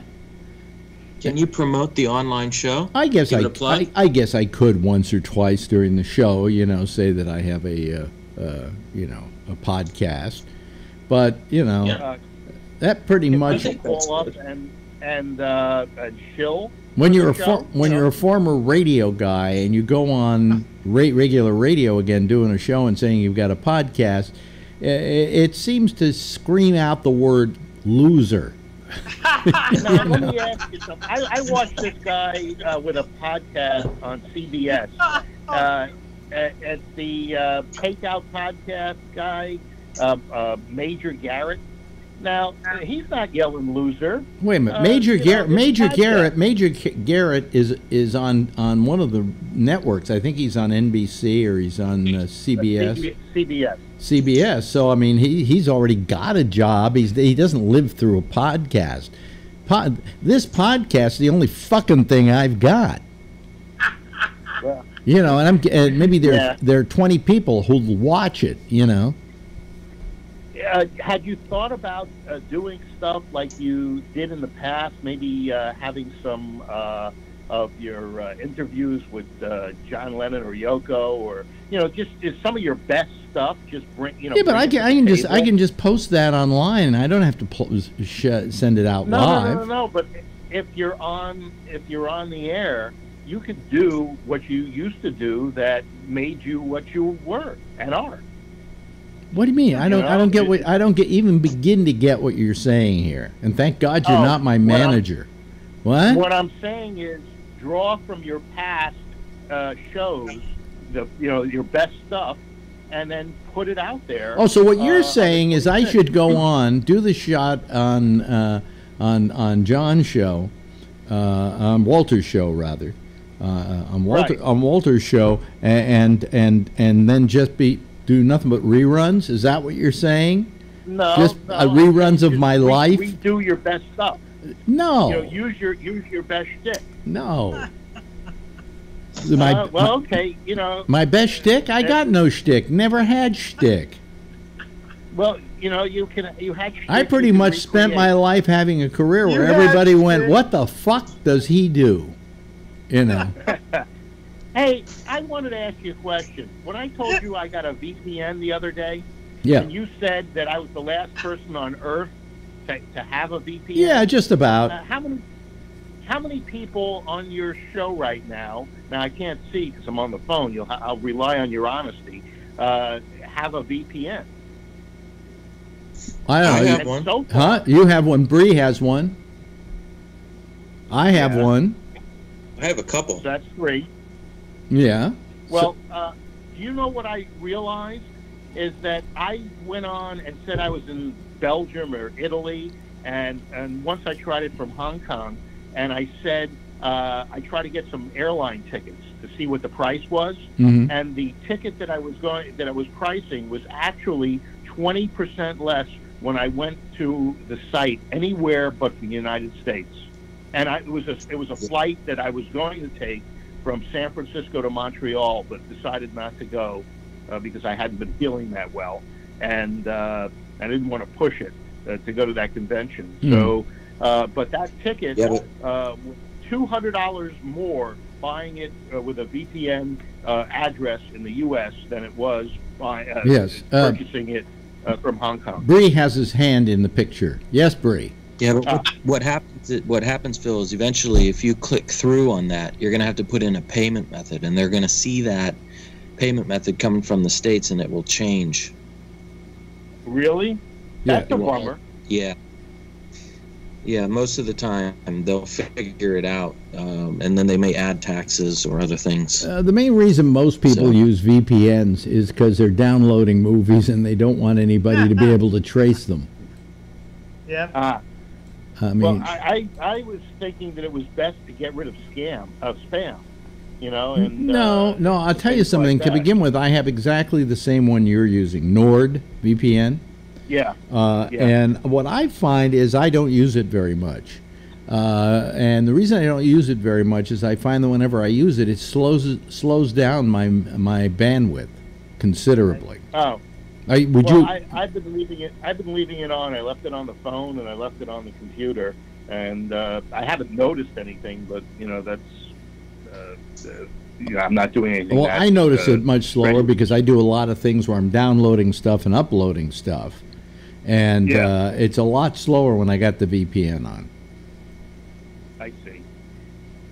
Can you promote the online show? I guess Give I, it a plug? I I guess I could once or twice during the show, you know, say that I have a uh, uh, you know a podcast, but you know Yeah. That pretty if much call up and and uh, and shill. when you're a show, for, when you you're a former radio guy and you go on ra- regular radio again doing a show and saying you've got a podcast, i- i- it seems to scream out the word loser. Now, [LAUGHS] let me ask you something. I, I watched this guy uh, with a podcast on CBS. [LAUGHS] Uh, at, at the uh, Takeout Podcast guy, uh, uh, Major Garrett. Now, he's not yelling loser. Wait a minute, Uh, Major you know, Garrett. it's Major podcast. Garrett. Major G- Garrett is is on on one of the networks. I think he's on NBC or he's on uh, CBS. CBS. CBS. So I mean, he he's already got a job. He's he doesn't live through a podcast. Pod, this podcast is the only fucking thing I've got. Well, [LAUGHS] You know, and I'm and maybe there Yeah. there are 20 people who'll watch it. You know. uh, had you thought about uh, doing stuff like you did in the past? Maybe uh, having some uh, of your uh, interviews with uh, John Lennon or Yoko, or you know, just is some of your best stuff. Just bring you know. Yeah, but I can, I can just I can just post that online, and I don't have to pl- sh- send it out No, live. no, no, no, no. But if you're on, if you're on the air, you could do what you used to do that made you what you were and are. What do you mean? I don't. I know, don't get what. I don't get even begin to get what you're saying here. And thank God you're Oh, not my what I'm- manager. What? What I'm saying is, draw from your past uh, shows, the you know your best stuff, and then put it out there. Oh, so what you're Uh, saying is I should go [LAUGHS] on, do the shot on uh, on on John's show, uh, on Walter's show rather, uh, on Walter Right. on Walter's show, and and and then just be do nothing but reruns. Is that what you're saying? no, just, no, uh, reruns of my re- life? Redo your best stuff. No, You know, use your use your best stick. no. [LAUGHS] My, uh, well, okay, you know, my best shtick? I got no shtick. Never had shtick. well, you know, you can you had. I pretty you can much spent my life having a career where had everybody went, shtick. "What the fuck does he do?" You know. [LAUGHS] Hey, I wanted to ask you a question. When I told you I got a VPN the other day, Yeah. and you said that I was the last person on earth to, to have a VPN. Yeah, just about. Uh, how many how many people on your show right now? Now I can't see because I'm on the phone. You'll ha- I'll rely on your honesty. Uh, have a VPN. I don't I have one. So Huh? You have one. Bree has one. I have Yeah. one. I have a couple. that's three. Yeah. Well, uh, do you know what I realized is that I went on and said I was in Belgium or Italy, and and once I tried it from Hong Kong, and I said uh, I tried to get some airline tickets to see what the price was, hmm and the ticket that I was going that I was pricing was actually twenty percent less when I went to the site anywhere but the United States, and I, it was a it was a flight that I was going to take from San Francisco to Montreal, but decided not to go uh, because I hadn't been feeling that well, and uh, I didn't want to push it uh, to go to that convention. So, uh, but that ticket Yeah, but- uh, two hundred dollars more buying it uh, with a VPN uh, address in the U.S. than it was by uh, Yes, uh, purchasing it uh, from Hong Kong. Bree has his hand in the picture. Yes, Bree. Yeah, but what, what happens? What happens, Phil, is eventually, if you click through on that, you're going to have to put in a payment method, and they're going to see that payment method coming from the states, and it will change. Really? Yeah, That's a well, bummer. Yeah. Yeah, most of the time they'll figure it out, um, and then they may add taxes or other things. Uh, the main reason most people So- use VPNs is because they're downloading movies and they don't want anybody to be [LAUGHS] able to trace them. Yeah. Ah, I mean, well, I, I I was thinking that it was best to get rid of scam of spam, you know. And no, uh, no. I'll tell you things like something. to begin with, I have exactly the same one you're using, Nord VPN. Yeah. Uh, Yeah. And what I find is I don't use it very much. Uh, and the reason I don't use it very much is I find that whenever I use it, it slows slows down my my bandwidth considerably. Oh. I, would well, you? I, I've been leaving it. I've been leaving it on. I left it on the phone and I left it on the computer, and uh, I haven't noticed anything. But you know, that's. Uh, uh, you know, I'm not doing anything. well, that, I notice uh, it much slower right. because I do a lot of things where I'm downloading stuff and uploading stuff, and Yeah. uh, it's a lot slower when I got the VPN on. I see.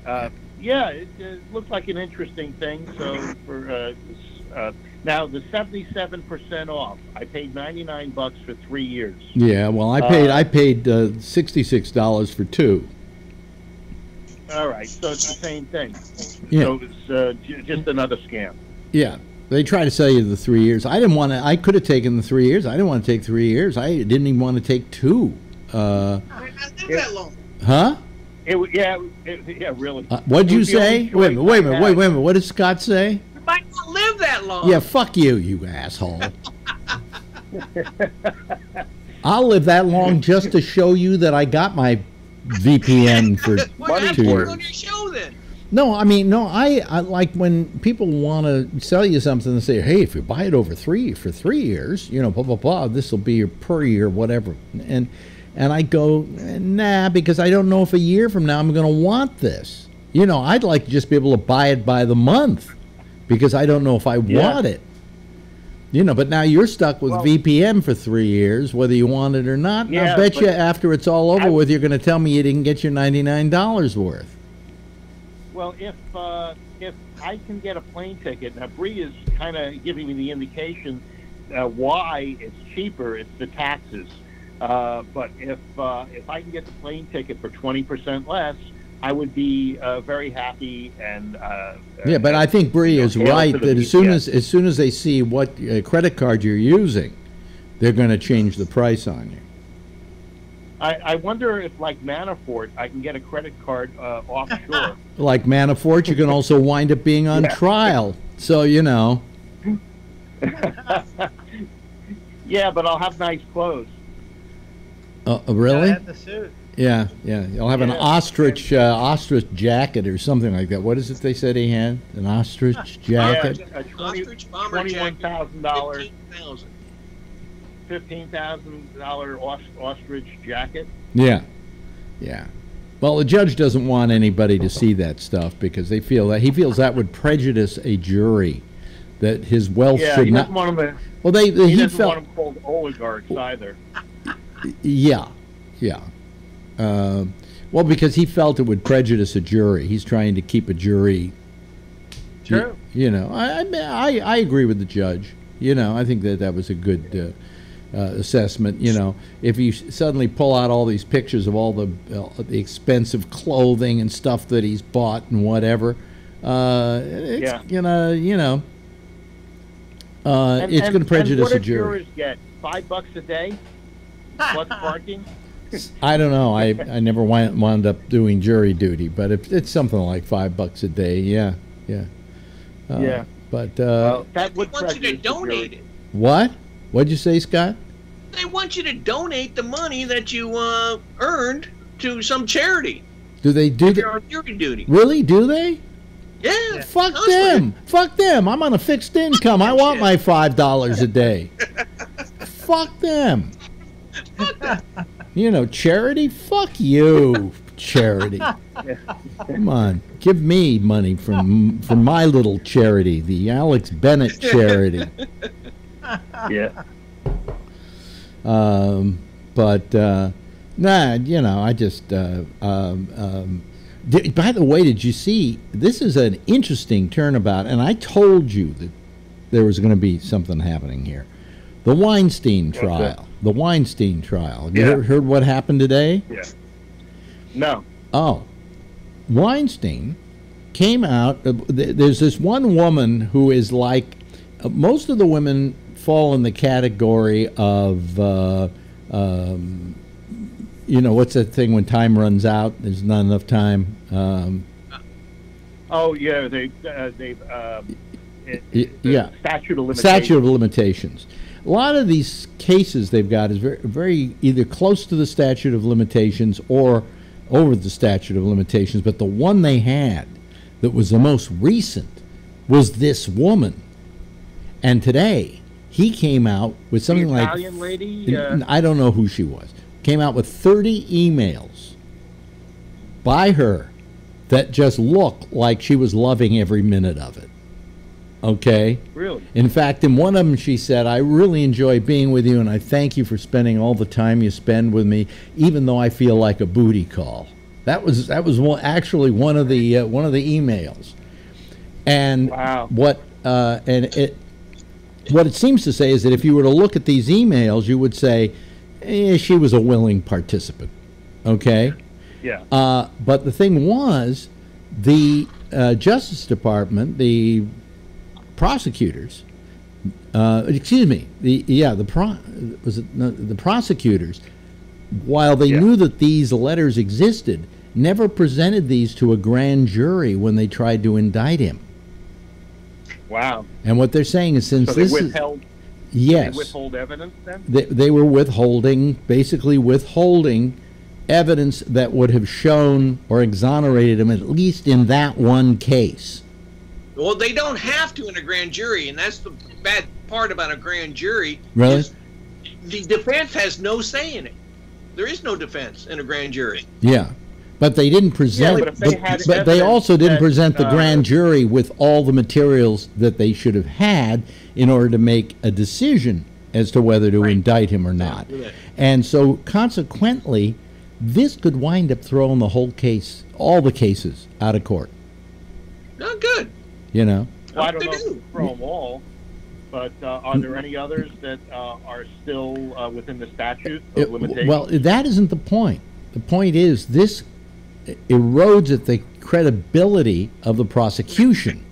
Uh, yeah, it, it looks like an interesting thing. So for uh, uh, now, the seventy-seven percent off. I paid ninety-nine bucks for three years. Yeah, well, I paid Uh, I paid uh, sixty six dollars for two. All right, so it's the same thing. Yeah. So it's uh, j- just another scam. Yeah, they try to sell you the three years. I didn't want to. I could have taken the three years. I didn't want to take three years. I didn't even want to take two. Uh, Not that long. huh? It, wa- yeah, it, yeah, really. Uh, what'd It you was the only say? Wait a minute. Wait a minute. Wait, wait a minute. What did Scott say? You might not live that long. Yeah, fuck you, you asshole. [LAUGHS] I'll live that long just to show you that I got my VPN for [LAUGHS] What Money happened two years. on your show then? No, I mean, no, I, I like when people want to sell you something and say, hey, if you buy it over three for three years, you know, blah blah blah, this will be your per year, whatever. And and I go, nah, because I don't know if a year from now I'm going to want this. You know, I'd like to just be able to buy it by the month because I don't know if I Yeah. want it. You know, but now you're stuck with Well- VPN for three years, whether you want it or not. Yeah, I'll bet you after it's all over I- with, you're going to tell me you didn't get your $99 worth. Well, if uh, if I can get a plane ticket, now Bree is kind of giving me the indication uh, why it's cheaper. It's the taxes. Uh, but if uh, if I can get the plane ticket for twenty percent less, I would be uh, very happy. And uh, Yeah, but I think Bree is right that as soon VPN. as as soon as they see what uh, credit card you're using, they're going to change the price on you. I, I wonder if, like Manafort, I can get a credit card uh, offshore. [LAUGHS] Like Manafort, you can also wind up being on Yeah. trial. So you know, [LAUGHS] yeah, but I'll have nice clothes. uh, uh, Gotta really? Have the suit. Yeah, yeah. You'll have an Yeah. ostrich uh, ostrich jacket or something like that. What is it they said he had? An ostrich [LAUGHS] jacket? Yeah, a 20, Ostrich bomber twenty-one jacket, thousand dollar, fifteen thousand. fifteen thousand dollar ostrich jacket. Yeah, yeah. Well, the judge doesn't want anybody to see that stuff because they feel that he feels that would prejudice a jury. That his wealth Yeah, should he not. doesn't want them. Well, they To, he, he, doesn't felt. want them called oligarchs either. Yeah, yeah. Uh, well, because he felt it would prejudice a jury. He's trying to keep a jury. True. You, you know, I, I I I agree with the judge. You know, I think that that was a good uh, uh, assessment. You know, if you suddenly pull out all these pictures of all the uh, the expensive clothing and stuff that he's bought and whatever, uh, it's Yeah. gonna you know. Uh, And- it's going to prejudice and what a do jury. jurors get? Five bucks a day plus [LAUGHS] parking. I don't know. I, I never wound, wound up doing jury duty, but if it's something like five bucks a day, yeah, yeah. Uh, Yeah. But uh, Well, that They would want you to prejudice the jury. donate it. what? What'd you say, Scott? They want you to donate the money that you uh, earned to some charity. Do they do that? on jury duty. Really? Do they? Yeah. Fuck constantly. them! Fuck them! I'm on a fixed income. I want my five dollars a day. [LAUGHS] Fuck them! You know, charity? Fuck you, charity. [LAUGHS] Come on, give me money from from my little charity, the Alex Bennett charity. [LAUGHS] Yeah. Um, but uh, nah, you know, I just. Uh, um, um, di- by the way, did you see? This is an interesting turnabout, and I told you that there was going to be something happening here. The Weinstein trial. The Weinstein trial. Have you Yeah. heard, heard what happened today? Yeah. No. Oh, Weinstein came out. Uh, th- there's this one woman who is like uh, most of the women fall in the category of, uh, um, you know, what's that thing when time runs out? There's not enough time. Um, Oh yeah, they uh, they um, it, the yeah. statute of limitations. statute of limitations. A lot of these cases they've got is very, very either close to the statute of limitations or over the statute of limitations. But the one they had that was the most recent was this woman. And today he came out with the something like Italian lady. Uh, I don't know who she was. Came out with 30 emails by her that just looked like she was loving every minute of it. Okay? really? In fact, in one of them, she said, I really enjoy being with you, and I thank you for spending all the time you spend with me, even though I feel like a booty call. That was that was one, actually one of the uh, one of the emails, and Wow. what uh, and it what it seems to say is that if you were to look at these emails, you would say, eh, she was a willing participant. Okay. Yeah. Uh, but the thing was, the uh, Justice Department, the prosecutors, uh, excuse me, the yeah, the pro, was it no, the prosecutors, while they Yeah. knew that these letters existed, never presented these to a grand jury when they tried to indict him. Wow. And what they're saying is, since So they this is yes, They withhold evidence then. they, they were withholding, basically withholding evidence that would have shown or exonerated him at least in that one case. Well, they don't have to in a grand jury, and that's the bad part about a grand jury. Really? is The defense has no say in it. There is no defense in a grand jury. Yeah. But they didn't present. but if they the- but they also didn't that, present the uh, grand jury with all the materials that they should have had in order to make a decision as to whether to indict him or not. right. And so, consequently, this could wind up throwing the whole case, all the cases, out of court. Not good. You know. Well, I don't know if do. we throw them all, but uh, are there any others that uh, are still uh, within the statute of limitations? well, that isn't the point. The point is this erodes at the credibility of the prosecution.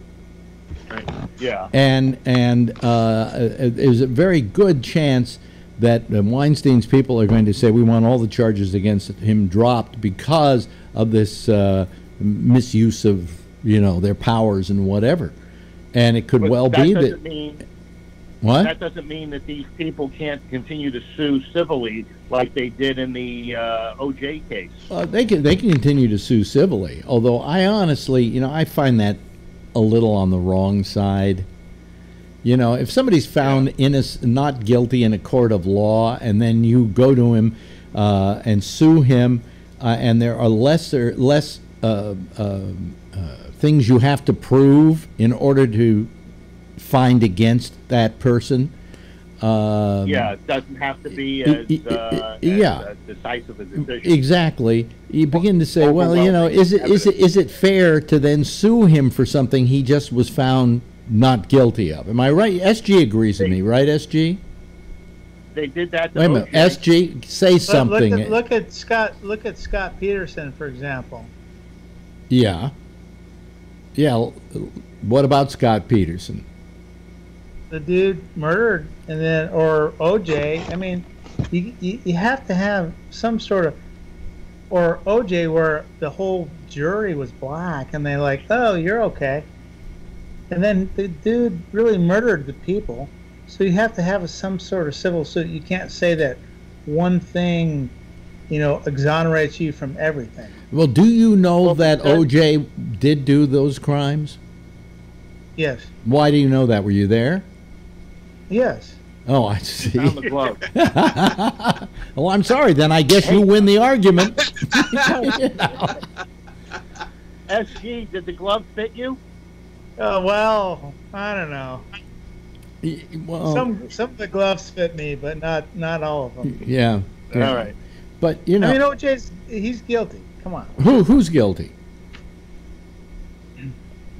Right. yeah. and and uh, there's a very good chance that uh, Weinstein's people are going to say we want all the charges against him dropped because of this uh, misuse of you know their powers and whatever, and it could But well that be doesn't that mean what that doesn't mean that these people can't continue to sue civilly like they did in the uh, OJ case. uh, they can they can continue to sue civilly. Although I honestly, you know, I find that a little on the wrong side. You know, if somebody's found innocent, not guilty in a court of law, and then you go to him uh, and sue him, uh, and there are lesser less uh, uh, uh, things you have to prove in order to find against that person. Um, yeah, it doesn't have to be as, y- uh, as yeah. uh, decisive a decision. Exactly. You begin to say, well, you know, is it is it is it fair to then sue him for something he just was found not guilty of? Am I right? SG agrees with me, right? SG. They did that. To Wait a minute. OJ. SG, say Look- something. Look at, look at Scott. Look at Scott Peterson, for example. Yeah. Yeah. What about Scott Peterson? The dude murdered, and then or OJ. I mean, you, you you have to have some sort of or OJ where the whole jury was black, and they like, oh, you're okay, and then the dude really murdered the people. So you have to have some sort of civil suit. You can't say that one thing, you know, exonerates you from everything. Well, do you know Well, that that- OJ did do those crimes? Yes, Why do you know that? Were you there? yes. Oh, I see. Found the glove. [LAUGHS] well, I'm sorry. Then I guess you win the argument. [LAUGHS] SG, did the glove fit you? Oh well, I don't know. well, Some some of the gloves fit me, but not not all of them. yeah. yeah. All right. But you know, I mean, OJ's he's guilty. Come on. who who's guilty? [CLEARS THROAT]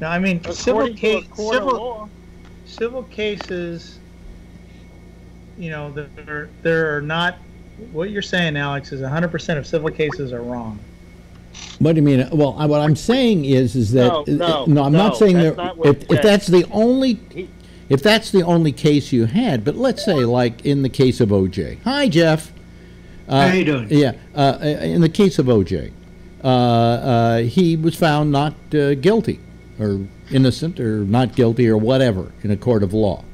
No, I mean civil According to a case, civil civil cases. You know, they're they're not. What you're saying, Alex, is 100% of civil cases are wrong. What do you mean? Well, I, what I'm saying is, is that No, no, I'm not no, saying that not what if, if that's the only if that's the only case you had, but let's say like in the case of OJ. Hi, Jeff. Uh, How you doing? Yeah, uh, in the case of OJ, uh, uh, he was found not uh, guilty or innocent or not guilty or whatever in a court of law.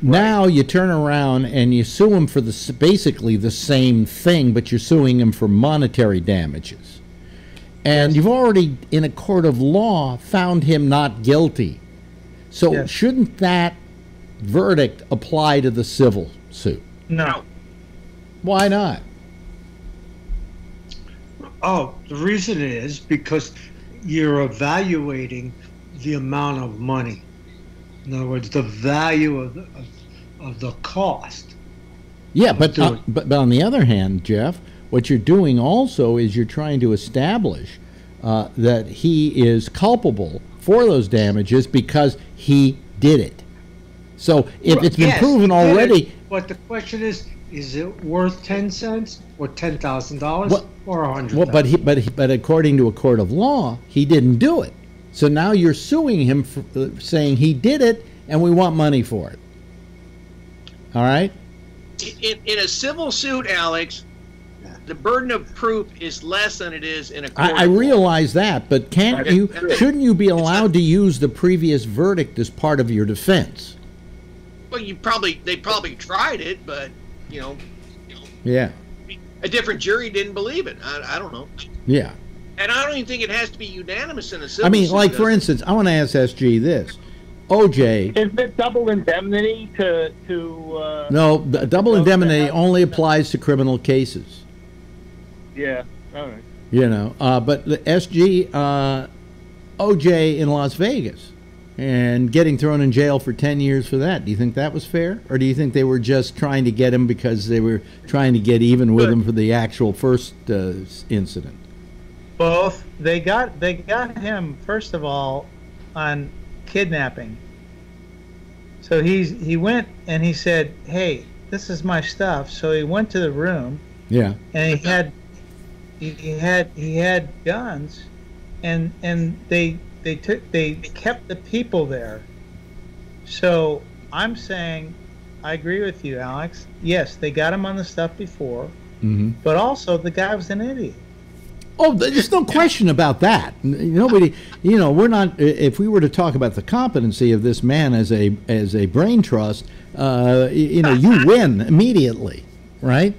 Now you turn around and you sue him for the basically the same thing, but you're suing him for monetary damages. And you've already, in a court of law, found him not guilty. So Yes. shouldn't that verdict apply to the civil suit? No. Why not? Oh, the reason is because you're evaluating the amount of money. In other words, the value of the, of, of the cost. Yeah, but, uh, but but on the other hand, Jeff, what you're doing also is you're trying to establish uh, that he is culpable for those damages because he did it. So if it's been Yes, proven already, it, But the question is, is it worth ten cents or ten thousand dollars Well- or a hundred? well, but he, but he, but according to a court of law, he didn't do it. So now you're suing him for saying he did it, and we want money for it. All right. In, in a civil suit, Alex, the burden of proof is less than it is in a court. I, I realize that, but can't Okay. you? Shouldn't you be allowed to use the previous verdict as part of your defense? Well, you probably they probably tried it, but you know, Yeah. A different jury didn't believe it. I, I don't know, Yeah. and I don't even think it has to be unanimous in a civil. I mean, suit, like for it? instance, I want to ask SG this: OJ. Is it double indemnity to to? Uh, No, the double indemnity only applies to criminal cases. Yeah. All right. You know, uh, but the SG, uh, OJ in Las Vegas, and getting thrown in jail for ten years for that. Do you think that was fair, or do you think they were just trying to get him because they were trying to get even with him for the actual first uh, incident? Both. They got they got him first of all on kidnapping. So he's he went and he said, "Hey, this is my stuff." So he went to the room Yeah. and he had he, he had he had guns and and they they took they kept the people there. So I'm saying I agree with you, Alex. Yes, they got him on the stuff before, Mm-hmm. but also the guy was an idiot. Oh, there's no question about that. Nobody, you know, we're not. If we were to talk about the competency of this man as a as a brain trust, uh, you know, you [LAUGHS] win immediately, right?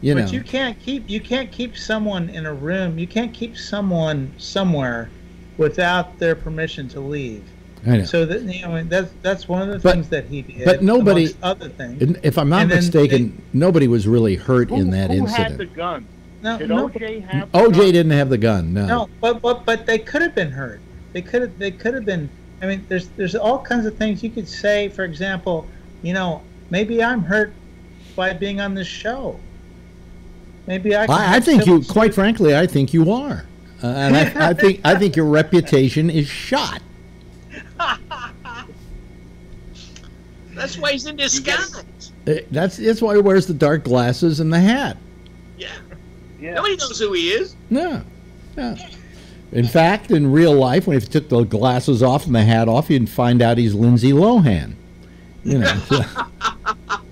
You know, but you can't keep you can't keep someone in a room. You can't keep someone somewhere without their permission to leave. I know. So that you know that's that's one of the But- things that he did. but nobody- other things. If I'm not and then mistaken, nobody was really hurt Who, in that who incident. had the gun? No, Did no, OJ have the OJ gun? didn't have the gun. No. no, but but but they could have been hurt. They could have they could have been. I mean, there's there's all kinds of things you could say. For example, you know, maybe I'm hurt by being on this show. Maybe I. Can I, I think you, quite frankly, I think you are, uh, and I, I think I think your reputation is shot. [LAUGHS] That's why he's in disguise. Uh, That's that's why he wears the dark glasses and the hat. Yeah. Yeah. Nobody knows who he is. No, no. In fact, in real life, when he took the glasses off and the hat off, you'd find out he's Lindsay Lohan. You know, That [LAUGHS]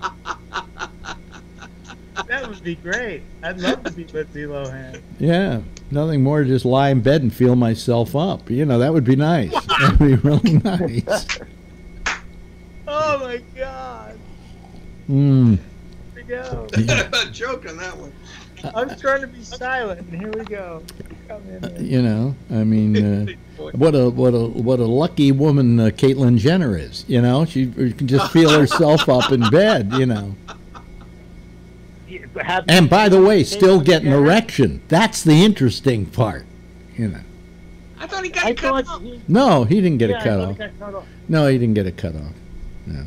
would be great. I'd love to be Lindsay Lohan. yeah. Nothing more, to just lie in bed and feel myself up. You know, that would be nice. [LAUGHS] That would be really nice. Oh my God! Mm. Here we go. [LAUGHS] Joke on that one. I was trying to be silent, and here we go. Come in here. You know, I mean, uh, [LAUGHS] what a what a what a lucky woman uh, Caitlyn Jenner is. You know, she can just feel herself up in bed. You know, Yeah, have- and by the way, still Caitlyn get an erection. That's the interesting part. You know, I thought he got I cut off. he, no, he didn't get yeah, a I cut off. he got cut off. No, he didn't get a cut off.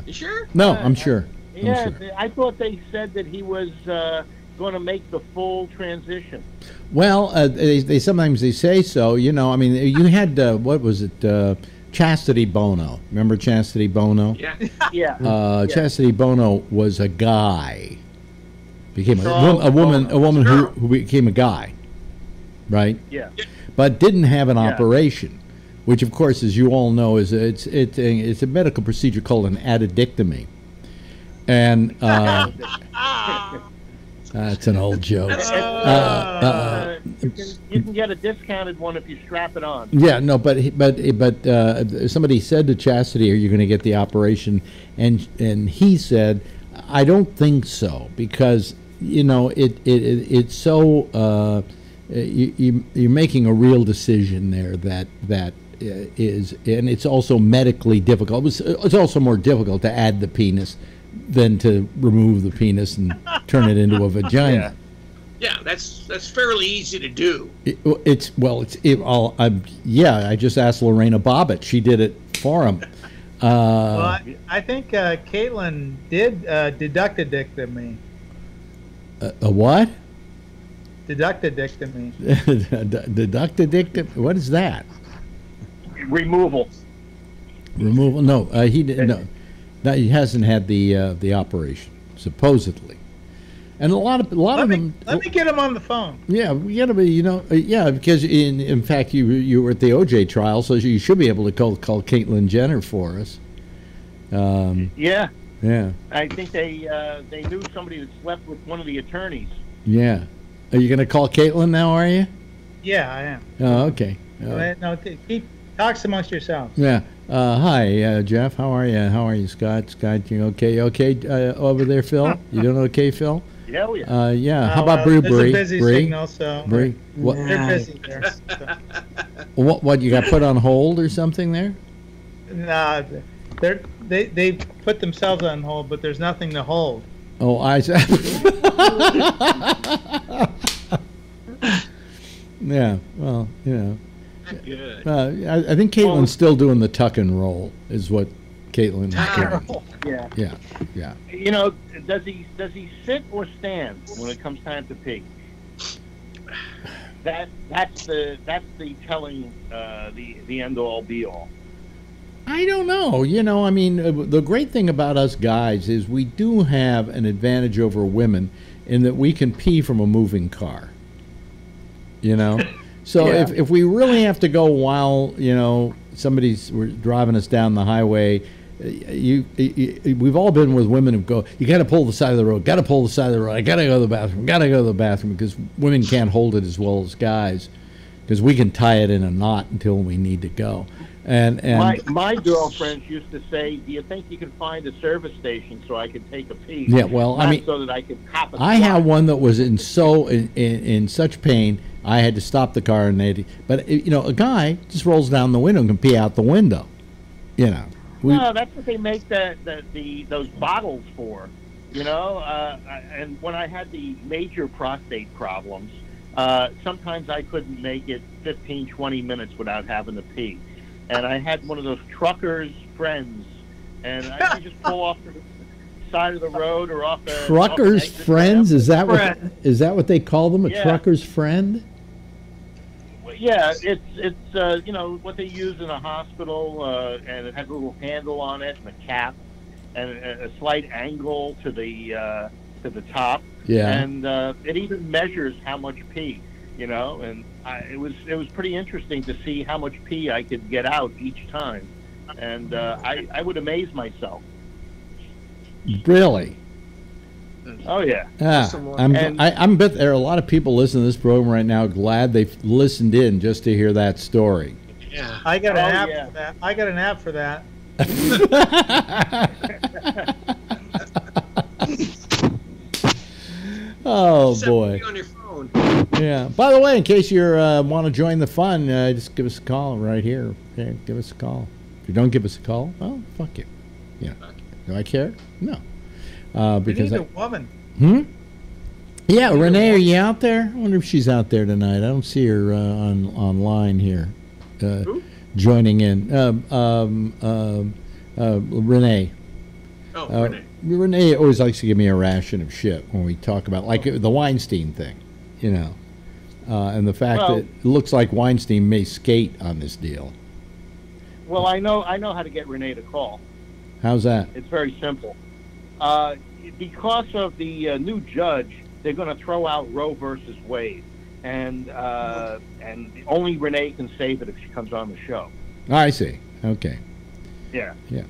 You sure? No, Uh, I'm sure. I'm Yeah, sure. I thought they said that he was uh, going to make the full transition. Well, uh, they, they sometimes they say so. You know, I mean, you had uh, what was it? Uh, Chastity Bono. Remember Chastity Bono? Yeah. Yeah. Uh, Yeah. Chastity Bono was a guy. Became a, a woman. A woman who, who became a guy, right? yeah. But didn't have an Yeah. operation, which, of course, as you all know, is it's it's a, it's a medical procedure called an addictomy, and uh, [LAUGHS] [LAUGHS] that's an old joke. That's- Uh, Uh, you, can, you can get a discounted one if you strap it on. Yeah, no, but but but uh, somebody said to Chastity, "Are you going to get the operation?" And and he said, "I don't think so because you know it it, it it's so uh, you, you you're making a real decision there that that uh, and it's also medically difficult. It's, it's also more difficult to add the penis than to remove the penis and turn it into a vagina." [LAUGHS] Yeah, that's that's fairly easy to do. It, it's well, it's it, I'll, I'm, yeah. I just asked Lorena Bobbitt; she did it for him. Uh, Well, I, I think uh, Caitlyn did uh, deductectomy. a, a what? Deductectomy. Deducted [LAUGHS] What is that? Removal. Removal? No, uh, he didn't. No, no, he hasn't had the uh, the operation supposedly. And a lot of a lot Let of me, them. let me get him on the phone. Yeah, we gotta be, you know, uh, yeah, because in in fact you you were at the OJ trial, so you should be able to call call Caitlyn Jenner for us. Um, Yeah. Yeah, I think they uh, they knew somebody that slept with one of the attorneys. yeah. Are you gonna call Caitlyn now? Are you? Yeah, I am. Oh, okay. Uh, no, t- keep talks amongst yourselves. Yeah. Uh, hi, uh, Jeff. How are you? How are you, Scott? Scott, you okay? You okay uh, over there, Phil? You doing okay, Phil? Yeah, yeah. Uh, yeah. How Oh, about well, Brew It's Bree? a busy Bree? signal, so Bree? What, they're busy there. so. what? What? You got put on hold or something there? Nah, they're, they they put themselves on hold, but there's nothing to hold. Oh, I. [LAUGHS] Yeah. Well, you know, Good. uh, I, I think Caitlyn's still doing the tuck and roll. Is what Caitlyn is doing. Yeah. Yeah. Yeah. You know, does he does he sit or stand when it comes time to pee? That that's the that's the telling uh, the the end all be all. I don't know. You know, I mean, uh, the great thing about us guys is we do have an advantage over women in that we can pee from a moving car. You know? [LAUGHS] So Yeah. if, if we really have to go while, you know, somebody's we're driving us down the highway, uh, you, you, we've all been with women who go, you got to pull the side of the road, got to pull the side of the road, I got to go to the bathroom, got to go to the bathroom because women can't hold it as well as guys because we can tie it in a knot until we need to go. And, and my my girlfriends used to say, "Do you think you can find a service station so I can take a pee?" Yeah, well, I mean, so that I could cop a I had one that was in so in, in, in such pain I had to stop the car and they but you know a guy just rolls down the window and can pee out the window, you know. We, no, that's what they make the, the, the those bottles for, you know. Uh, and when I had the major prostate problems, uh, sometimes I couldn't make it 15, 20 minutes without having to pee. And I had one of those truckers' friends, and I could just pull off the side of the road or off the off truckers exit friends is that what Friend. is that what they call them a Yeah. trucker's friend? Yeah, it's it's uh, you know what they use in a hospital, uh, and it has a little handle on it and a cap, and a, a slight angle to the uh, to the top, Yeah. and uh, it even measures how much pee, you know, and I, it was it was pretty interesting to see how much pee I could get out each time, and uh, I I would amaze myself. Really? Oh yeah, Ah, I'm And- I, I'm bet there are a lot of people listening to this program right now glad they've listened in just to hear that story. Yeah. I got an Oh, app yeah. for that. I got an app for that. [LAUGHS] oh Set boy. me on your phone. Yeah. By the way, in case you uh, want to join the fun, uh, just give us a call right here. Yeah, give us a call. If you don't give us a call, well, fuck you. Yeah. Do I care? No. Uh, We because need I, a woman. hmm. Yeah, Renee, are you out there? I wonder if she's out there tonight. I don't see her uh, on online here, uh, Who? joining in. Um, um, um, uh, Renee. Oh, Uh, Renee. Renee always likes to give me a ration of shit when we talk about like the Weinstein thing, you know, uh, and the fact Well- that it looks like Weinstein may skate on this deal. well I know I know how to get Renee to call. How's that? It's very simple. Uh, because of the uh, new judge, they're going to throw out Roe versus Wade, and uh, and only Renee can save it if she comes on the show. I see. Okay. Yeah. Yeah.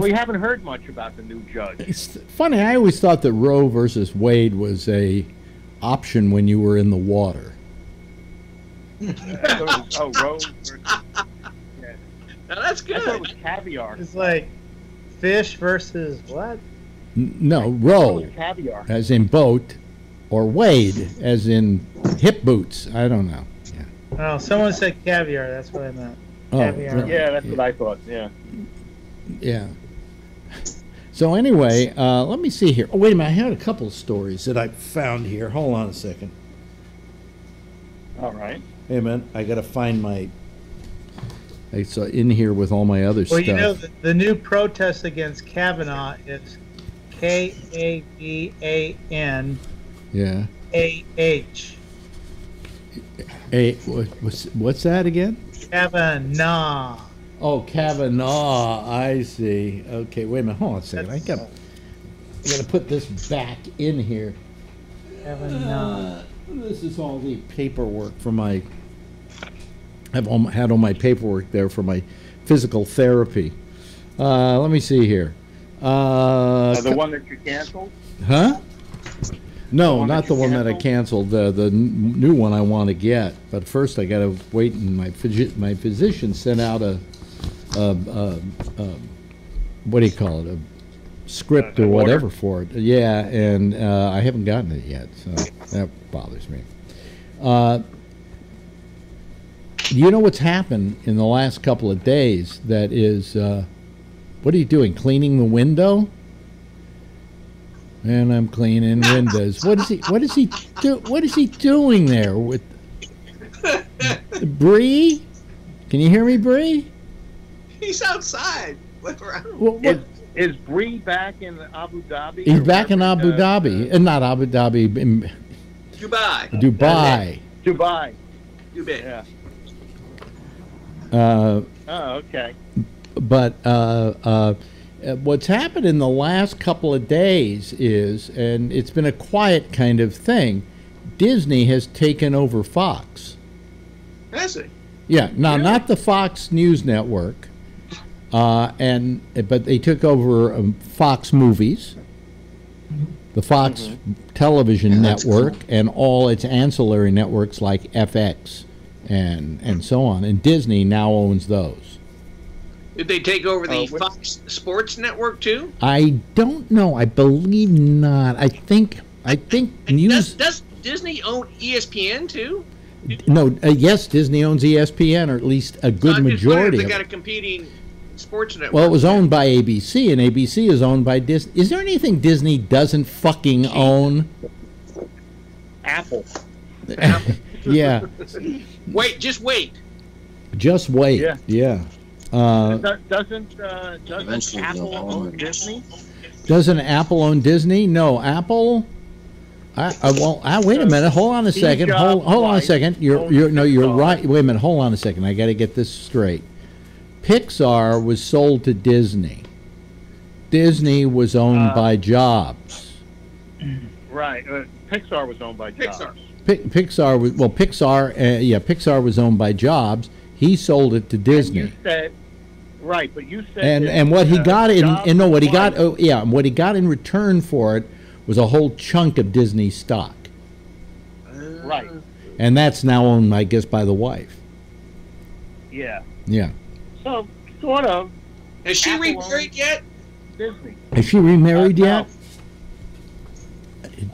We haven't heard much about the new judge. It's funny. I always thought that Roe versus Wade was a option when you were in the water. I thought it was, oh, Roe. Versus, [LAUGHS] Now that's I thought it was caviar. It's like fish versus what? N- no, I thought it Roe was caviar. as in boat, or Wade as in hip boots. I don't know. Yeah. Oh, someone said caviar. That's what I meant. Oh, Caviar. Yeah, that's what I thought. Yeah. Yeah. So anyway, uh, let me see here. Oh, wait a minute. I had a couple of stories that I found here. Hold on a second. All right. Hey, man, I got to find my. It's uh, in here with all my other Well, stuff. you know, the, the new protest against Kavanaugh is K A V A N yeah. A-H. A, what, what's what's that again? Kavanaugh. Oh, Kavanaugh. I see. Okay, wait a minute. Hold on a second. I got. I got to put this back in here. Kavanaugh. This is all the paperwork for my. I've all, had all my paperwork there for my physical therapy. Uh, let me see here. Uh, Uh, the one that you canceled? huh? No, one not the you one that I canceled? canceled. The the n- new one I want to get, but first I got to wait. And my physi- my physician sent out a, a, what do you call it? A script or whatever for it. Yeah, and uh, I haven't gotten it yet, so that bothers me. Uh, you know what's happened in the last couple of days? That is, uh, what are you doing? Cleaning the window? And I'm cleaning windows. What is he? What is he do? What is he doing there with Bree? Can you hear me, Bree? He's outside. Look around. What, what? Is, is Bree back in Abu Dhabi? He's back in Abu uh, Dhabi, and not Abu Dhabi, in Dubai. Dubai. Dubai. Dubai. Yeah. Uh, Oh, okay. but uh, uh, uh, what's happened in the last couple of days is, and it's been a quiet kind of thing, Disney has taken over Fox. Has he? Yeah, now Yeah. not the Fox News Network, uh, and but they took over um, Fox Movies, the Fox Television Yeah, that's Network, and all its ancillary networks like FX and and so on. And Disney now owns those. Did they take over the Uh, Fox Sports Network too? I don't know. I believe not. I think I think And news. Does, does Disney own ESPN too? No, uh, yes, Disney owns ESPN, or at least a good I'm just majority. They Of got a competing sports network. Well, it was owned by ABC, and ABC is owned by Disney. Is there anything Disney doesn't fucking own? Apple. [LAUGHS] yeah, [LAUGHS] Wait, just wait. just wait. Yeah. Yeah. Uh, doesn't uh, doesn't Apple own own. Disney? doesn't Apple own Disney? No, Apple. I, I won't. I, wait a minute. Hold on a second. Hold, hold on a second. You're, you're, no, you're right. Wait a minute. Hold on a second. I got to get this straight. Pixar was sold to Disney. Disney was owned Uh, by Jobs. Right. Uh, Pixar was owned by Jobs. Pixar. Pi Pixar was well. Pixar, uh, yeah, Pixar was owned by Jobs. He sold it to And Disney. you said, right, but you said and and what he uh, got in and no what he got oh yeah what he got in return for it was a whole chunk of Disney stock Right. and that's now owned I guess by the wife Yeah. yeah So sort of Has she Apple remarried yet? Disney. is she remarried Uh, yet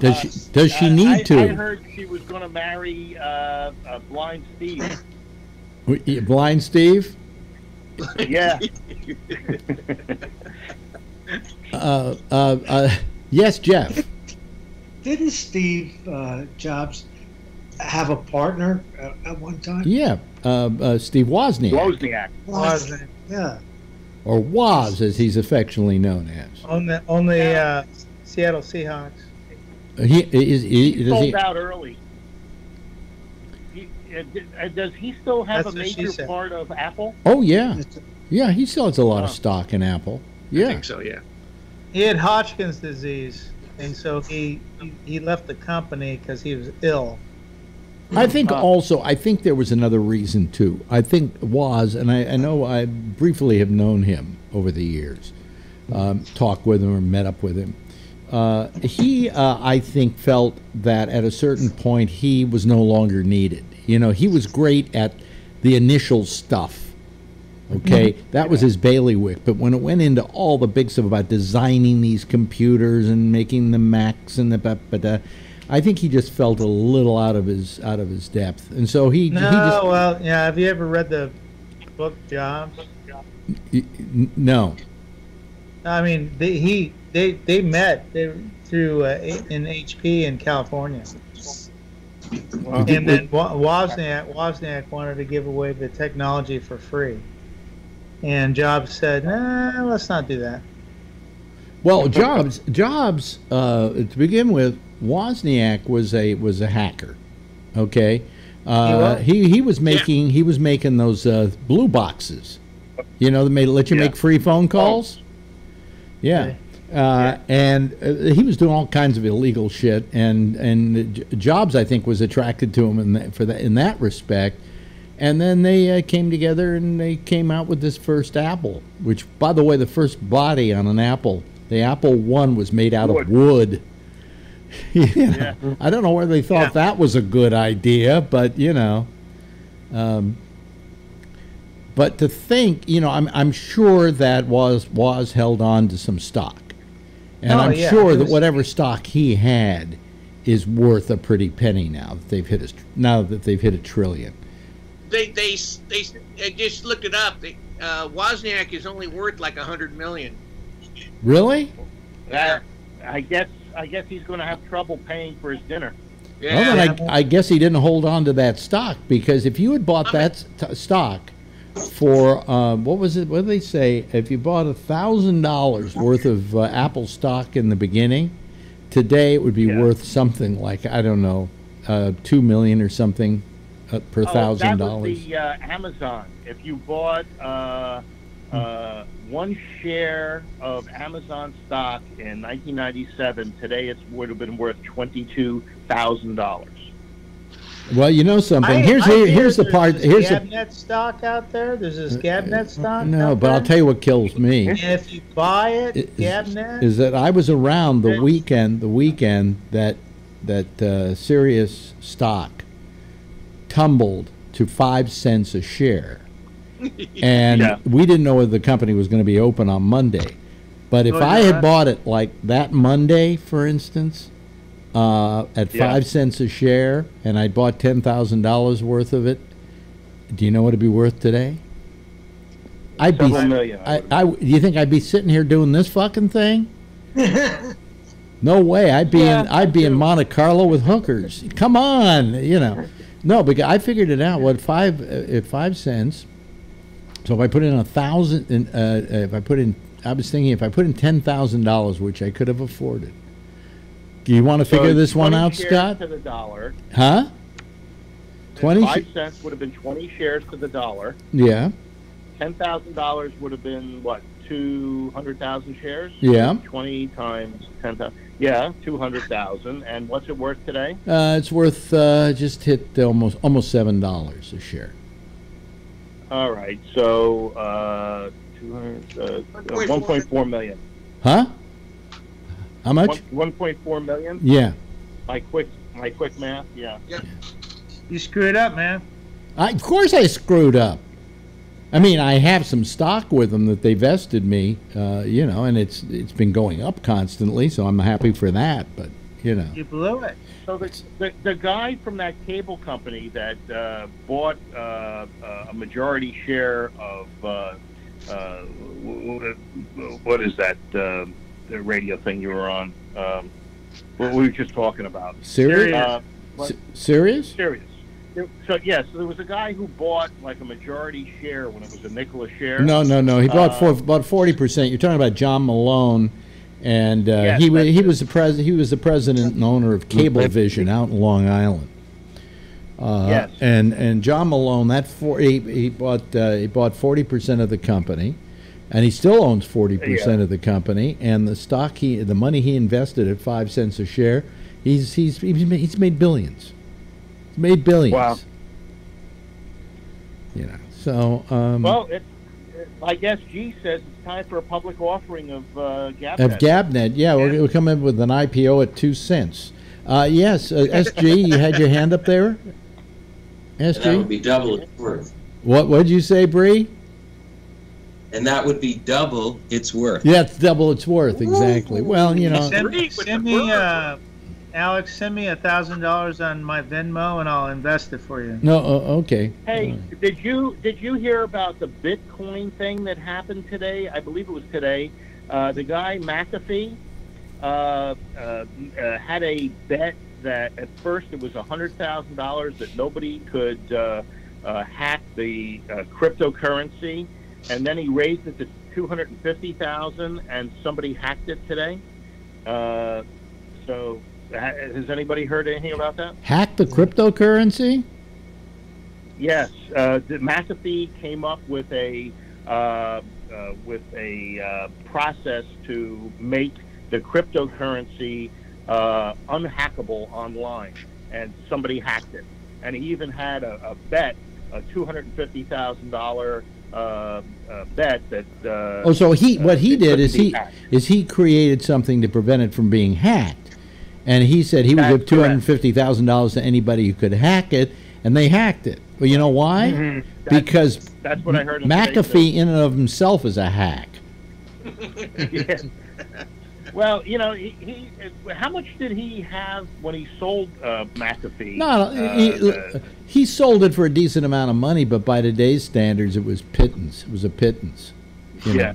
does she does she Uh, need I, to I heard she was going to marry uh, uh, Blind Steve. Blind Steve [LAUGHS] Yeah. [LAUGHS] uh, uh, uh, yes Jeff Didn't Steve uh, Jobs have a partner at, at one time? yeah uh, uh, Steve Wozniak Wozniak. Wasn't Yeah. or Woz as he's affectionately known as on the on the uh, Seattle Seahawks. he is he, He does sold he out early. He, uh, d- uh, does he still have That's a what she major said. part of Apple? oh yeah yeah he still has a lot of stock in Apple I yeah think so. Yeah. He had Hodgkin's disease, and so he he, he left the company because he was ill. I think Uh, also, I think there was another reason too. I think was, and I, I know I briefly have known him over the years, um, talked with him or met up with him. Uh, he, uh, I think, felt that at a certain point he was no longer needed. You know, he was great at the initial stuff. Okay, that was his bailiwick. But when it went into all the big stuff about designing these computers and making the Macs and the ba- ba- da, I think he just felt a little out of his out of his depth, and so he, No, he just well, yeah. Have you ever read the book Jobs? no. I mean, they, he they they met they through uh, in HP in California, and then Wozniak Wozniak wanted to give away the technology for free, and Jobs said, "Nah, let's not do that." Well, Jobs Jobs uh, to begin with, Wozniak was a was a hacker. Okay, uh, he he was making he was making those uh, blue boxes. You know, that made let you Yeah. make free phone calls. Yeah. Uh, and uh, he was doing all kinds of illegal shit, and and Jobs, I think, was attracted to him in that, for that in that respect. And then they uh, came together and they came out with this first Apple, which, by the way, the first body on an Apple, the Apple One, was made out Wood. of wood. [LAUGHS] yeah. Yeah. I don't know whether they thought Yeah. that was a good idea, but you know. Um, but to think, you know, I'm I'm sure that was was held on to some stock, and Oh, I'm yeah, sure it that whatever stock he had is worth a pretty penny now that they've hit a, now that they've hit a trillion. They they they, they just looked it up. They, uh, Wozniak is only worth like a hundred million. Really? That, I guess I guess he's going to have trouble paying for his dinner. Yeah. Well, then I, I guess he didn't hold on to that stock because if you had bought that st- stock for uh, what was it? What did they say? If you bought a thousand dollars worth of uh, Apple stock in the beginning, today it would be Yeah. worth something like I don't know, uh, two million or something uh, per Oh, thousand that was dollars. the uh, Amazon. If you bought uh, uh, one share of Amazon stock in 1997, today it would have been worth twenty-two thousand dollars. Well, you know something. I- here's I here, here's the part. this Here's the Gabnet stock out there. There's this Gabnet stock. no, out but I'll tell you what kills me. And if you buy it, is, Gabnet. is that I was around the weekend, the weekend that that uh, Sirius stock tumbled to five cents a share, [LAUGHS] and Yeah. we didn't know whether the company was going to be open on Monday. But if Oh, I yeah. had bought it like that Monday, for instance, uh, at Yeah. five cents a share, and I bought ten thousand dollars worth of it, do you know what it'd be worth today? I'd be. Several million. I I, I, do you think I'd be sitting here doing this fucking thing? [LAUGHS] no way. I'd be Yeah, in. I'd be in. Monte Carlo with hookers. Come on, you know. No, because I figured it out. What five uh, at five cents? So if I put in a thousand, in, uh, uh, if I put in, I was thinking if I put in ten thousand dollars, which I could have afforded. Do you want to So figure this one 20 out, shares Scott? To the dollar. Huh? Twenty? Five cents would have been twenty shares to the dollar. Yeah. Ten thousand dollars would have been what? Two hundred thousand shares. Yeah. Twenty times ten thousand. Yeah, two hundred thousand. And what's it worth today? Uh, it's worth uh, just hit almost almost seven dollars a share. All right, so uh, two hundred, uh, one point four million. Huh? How much? One point four million. Yeah. My quick, my quick math. Yeah. you screwed up, man. I, of course I screwed up. I mean, I have some stock with them that they vested me, uh, you know, and it's it's been going up constantly, so I'm happy for that. But you know, You blew it. So the, the, the guy from that cable company that uh, bought uh, uh, a majority share of uh, uh, w- w- what is that uh, the radio thing you were on? Um, what we were just talking about. Sirius? Uh, Sirius? Sirius. So yes, there was a guy who bought like a majority share when it was a nickel a share. No, no, no. He bought Uh, for about forty percent. You're talking about John Malone, and uh, Yes, he wa- that's he was the pres he was the president and owner of Cablevision out in Long Island. Uh, Yes. And and John Malone that for he, he bought uh, he bought forty percent of the company, and he still owns forty percent of the company. And the stock he the money he invested at five cents a share, he's he's he's made, he's made billions. He's made billions. Wow. You know. So um, Well, it, it, guess G says, it's time for a public offering of uh, Gabnet. Of Gabnet, yeah, we're, we're coming with an IPO at two cents. Uh, yes, uh, SG, you had your hand up there. SG, that would be double its worth. what what did you say, Bree? And that would be double its worth. Yeah, it's double its worth, exactly. Well, you know, Send, Great with send me, bird. uh, Alex, send me a thousand dollars on my Venmo, and I'll invest it for you. no, uh, okay. Hey, did you did you hear about the Bitcoin thing that happened today? I believe it was today. Uh, the guy McAfee uh, uh, uh, had a bet that at first it was a hundred thousand dollars that nobody could uh, uh, hack the uh, cryptocurrency, and then he raised it to two hundred and fifty thousand, and somebody hacked it today. Uh, so, ha- has anybody heard anything about that? Hack the cryptocurrency? Yes, uh, McAfee came up with a uh, uh, with a uh, process to make the cryptocurrency uh, unhackable online, and somebody hacked it. And he even had a, a bet, a two hundred and fifty thousand dollar uh, bet that. Uh, Oh, so he what he did is he hacked. is he created something to prevent it from being hacked, and he said he would That's give two hundred fifty thousand dollars to anybody who could hack it, and they hacked it. Well, you know why? Mhm. That's- Because that's what I heard. McAfee, in and of himself, is a hack. [LAUGHS] yeah. Well, you know, he, he. How much did he have when he sold uh, McAfee? No, uh, he, the- he sold it for a decent amount of money, but by today's standards, it was pittance. It was a pittance. you know. yeah.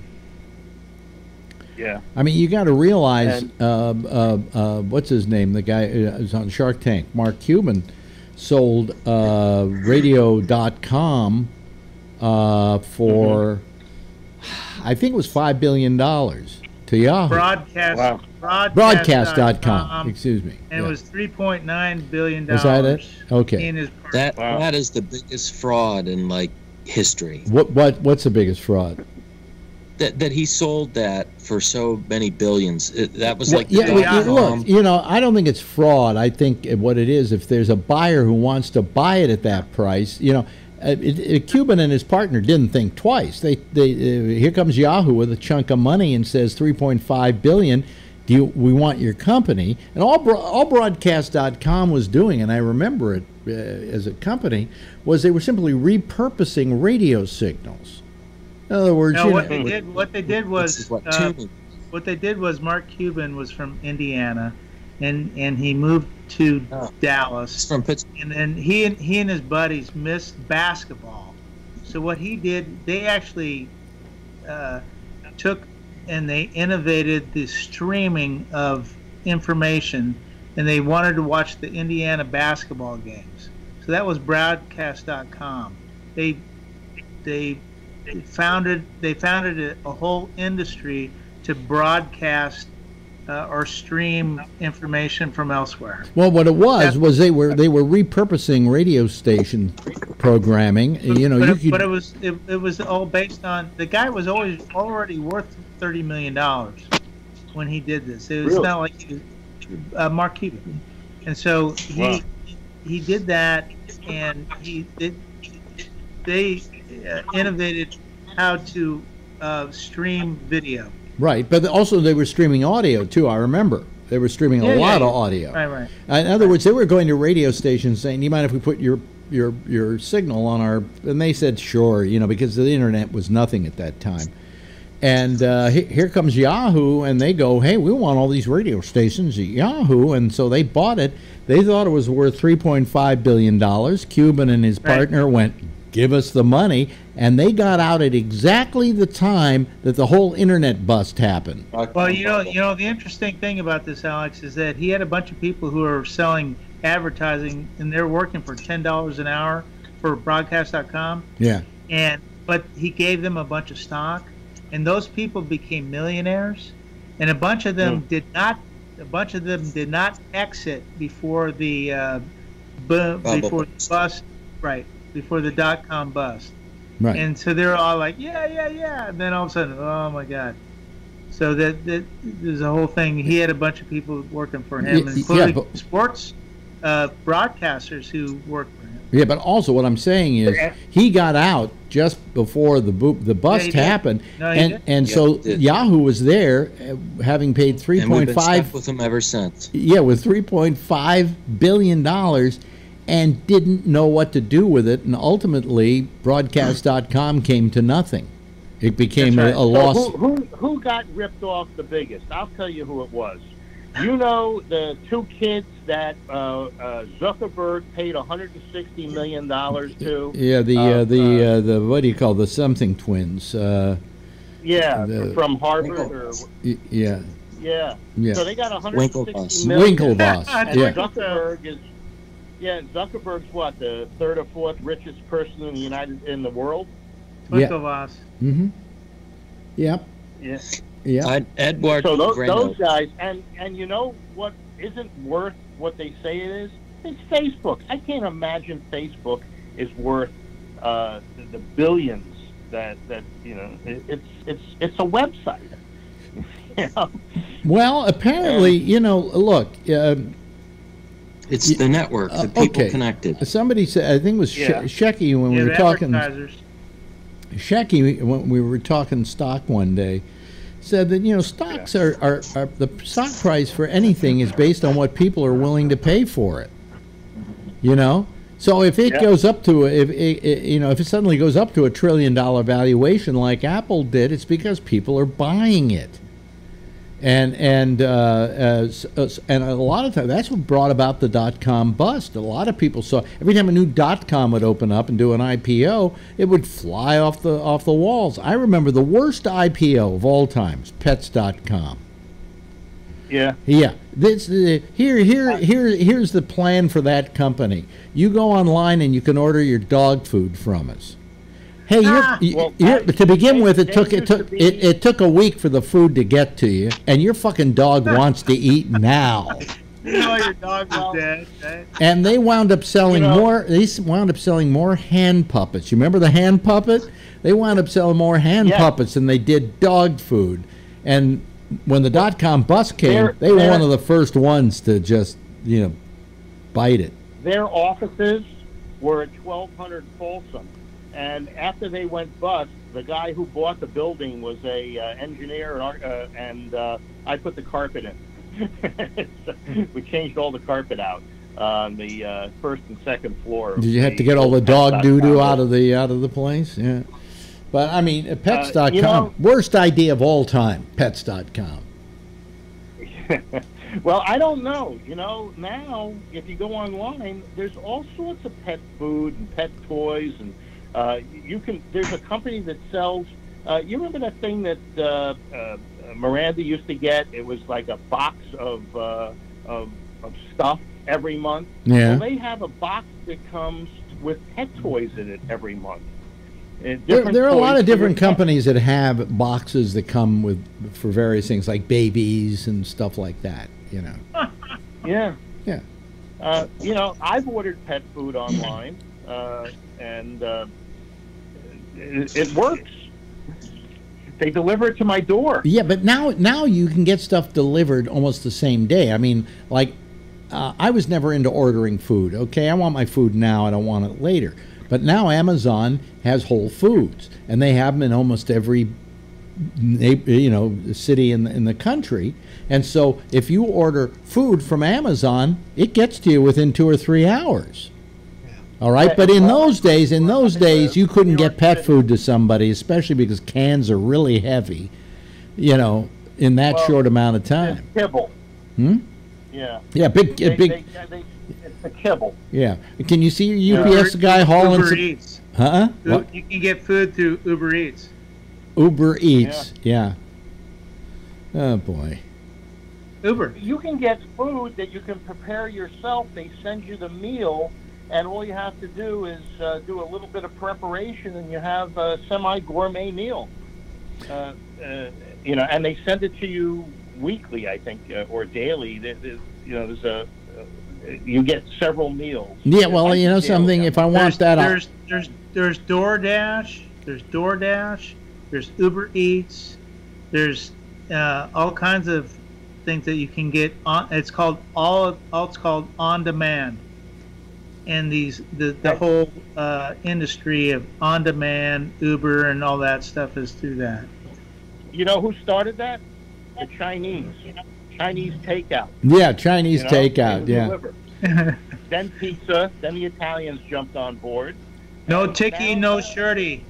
Yeah. I mean, you got to realize And- uh, uh, uh, what's his name? The guy uh, who's on Shark Tank, Mark Cuban, sold uh, Radio.com uh, for, I think it was five billion dollars to Yahoo. Broadcast. Wow. Broadcast.com. Excuse me. And Yeah. it was 3.9 billion. Is dollars. that it? Okay. In his That Wow. that is the biggest fraud in like history. What what what's the biggest fraud? That that he sold that for so many billions. It, that was like yeah, the well, you- look, you know, I don't think it's fraud. I think what it is, if there's a buyer who wants to buy it at that price, you know, uh, it, it, Cuban and his partner didn't think twice. They, they, uh, here comes Yahoo with a chunk of money and says 3.5 billion. Do you, we want your company? And all, all Broadcast.com was doing, and I remember it uh, as a company, was they were simply repurposing radio signals. In other words, No, you what know, they did, what they did was, what uh, what they did was Mark Cuban was from Indiana, and and he moved to Oh. It's Dallas, from Pittsburgh. and then he and he and his buddies missed basketball. So what he did, they actually uh, took and they innovated the streaming of information, and they wanted to watch the Indiana basketball games. So that was Broadcast.com. They they they founded they founded a, a whole industry to broadcast uh, or stream information from elsewhere. Well, what it was Yeah. was they were they were repurposing radio station programming. You know, but, you it, could but it was it, it was all based on the guy was always already worth thirty million dollars when he did this. It was Really? not like he was, uh, Mark Cuban, and so he Wow. he did that, and he did they uh, innovated how to uh, stream video. right, but also they were streaming audio too. I remember they were streaming a Yeah, lot yeah. of audio. Right, right. In other words, they were going to radio stations saying, "Do you mind if we put your your your signal on our?" And they said, "Sure," you know, because the internet was nothing at that time. And uh, here comes Yahoo, and they go, "Hey, we want all these radio stations at Yahoo," and so they bought it. They thought it was worth three point five billion dollars. Cuban and his Right. partner went, "Give us the money," and they got out at exactly the time that the whole internet bust happened. Well, you know, you know, the interesting thing about this, Alex, is that he had a bunch of people who are selling advertising, and they're working for ten dollars an hour for Broadcast.com, Yeah, and but he gave them a bunch of stock, and those people became millionaires, and a bunch of them did not. A bunch of them did not exit before the uh, bu- before the bust, right? Before the dot com bust. right. And so they're all like, yeah, yeah, yeah. And then all of a sudden, oh my God. So that, that there's a whole thing. He had a bunch of people working for him, Y- y- including yeah, but- sports uh, broadcasters who worked for him. Yeah, but also what I'm saying is he got out just before the bo- the bust he did. happened, No, and did. and Yeah, so. Yahoo was there, uh, having paid three And we've been stuck with them ever since. Yeah, with three point five billion dollars, and didn't know what to do with it, and ultimately Broadcast.com came to nothing. It became That's a, right. a So loss. who, who who got ripped off the biggest? I'll tell you who it was. You know the two kids that uh, uh, Zuckerberg paid 160 million dollars to. yeah, the uh, uh, the uh, the what do you call the something twins? Uh, Yeah, the- from Harvard or yeah, yeah. yeah, So they got 160 Winklevoss. million. Winklevoss. [LAUGHS] And yeah, Zuckerberg is yeah, Zuckerberg's what the third or fourth richest person in the United in the world. Yeah. Winklevoss. mm-hmm. Yep, Yeah. yeah. I, Edward So those, those guys, and and you know what isn't worth what they say it is? It's Facebook. I can't imagine Facebook is worth uh, the, the billions that that you know. It, it's it's it's a website. [LAUGHS] you know? Well, apparently, you know, look, uh, It's the network, uh, the people okay. connected. somebody said, I think it was She- Yeah. Shecky when Yeah, we were the talking. advertisers. Shecky, when we were talking stock one day, said that you know stocks are, are, are the stock price for anything is based on what people are willing to pay for it. You know, so if it Yeah. goes up to if it, it, you know if it suddenly goes up to a trillion dollar valuation like Apple did, it's because people are buying it. And and uh, as, as- and a lot of times that's what brought about the dot com bust. A lot of people saw every time a new dot com would open up and do an IPO, it would fly off the off the walls. I remember the worst IPO of all times, Pets.com. Yeah. Yeah, this uh, here here here here's the plan for that company. You go online and you can order your dog food from us. Hey, you're, ah. Well, you're, that- to begin they- with, it took it used to took be- it, it took a week for the food to get to you, and your fucking dog wants to eat now. [LAUGHS] You know your dog is dead, right? And they wound up selling You know- more. They wound up selling more hand puppets. You remember the hand puppet? They wound up selling more hand Yeah. puppets than they did dog food. And when the dot com bust came, They're- they were one of the first ones to just you know bite it. Their offices were at 1200 Folsom, and after they went bust, the guy who bought the building was a uh, engineer, and, uh, and uh, I put the carpet in. [LAUGHS] So we changed all the carpet out on the uh, first and second floor. Did you have to get all the dog doo doo out of the out of the place? Yeah. But I mean, uh, pets.com, you know- worst idea of all time. Pets.com. [LAUGHS] well, I don't know. You know, now if you go online, there's all sorts of pet food and pet toys, and uh, you can. There's a company that sells. Uh, you remember that thing that uh, uh, Miranda used to get? It was like a box of uh, of, of stuff every month. Yeah. Well, they have a box that comes with pet toys in it every month. Uh, There, there are a lot of different companies that have boxes that come with for various things like babies and stuff like that. You know. [LAUGHS] Yeah. Yeah. Uh, you know, I've ordered pet food online, uh, and uh, it, works. They deliver it to my door. Yeah, but now now you can get stuff delivered almost the same day. I mean, like uh, I was never into ordering food. Okay, I want my food now. I don't want it later. But now Amazon has Whole Foods, and they have them in almost every you know city in the, in the country. And so if you order food from Amazon, it gets to you within two or three hours. All right, but in those days, in those days, you couldn't get pet food to somebody, especially because cans are really heavy. You know, in that Well, short amount of time. Kibble. Hmm? Yeah. Yeah, big, They, big. they, they, it's the kibble. Yeah. Can you see your Uber- UPS guy hauling Uber some? Eats. Huh? What? You can get food through Uber Eats. Uber Eats. Yeah. Oh boy. Uber. You can get food that you can prepare yourself. They send you the meal, and all you have to do is uh, do a little bit of preparation, and you have a semi gourmet meal. Uh, uh, you know, and they send it to you weekly, I think, uh, or daily. There- there's- you know, there's a uh, you get several meals. Yeah. Well, you know think daily. something. If I want There's, that, I'll, there's there's there's DoorDash. There's DoorDash. There's Uber Eats. There's uh, all kinds of things that you can get on. It's called all. all it's called on demand. And these the the whole uh, industry of on demand Uber and all that stuff is through that. You know who started that? The Chinese. Chinese takeout. yeah, Chinese you know? takeout. Yeah. [LAUGHS] then pizza. Then the Italians jumped on board. no And ticky, now- no shirty.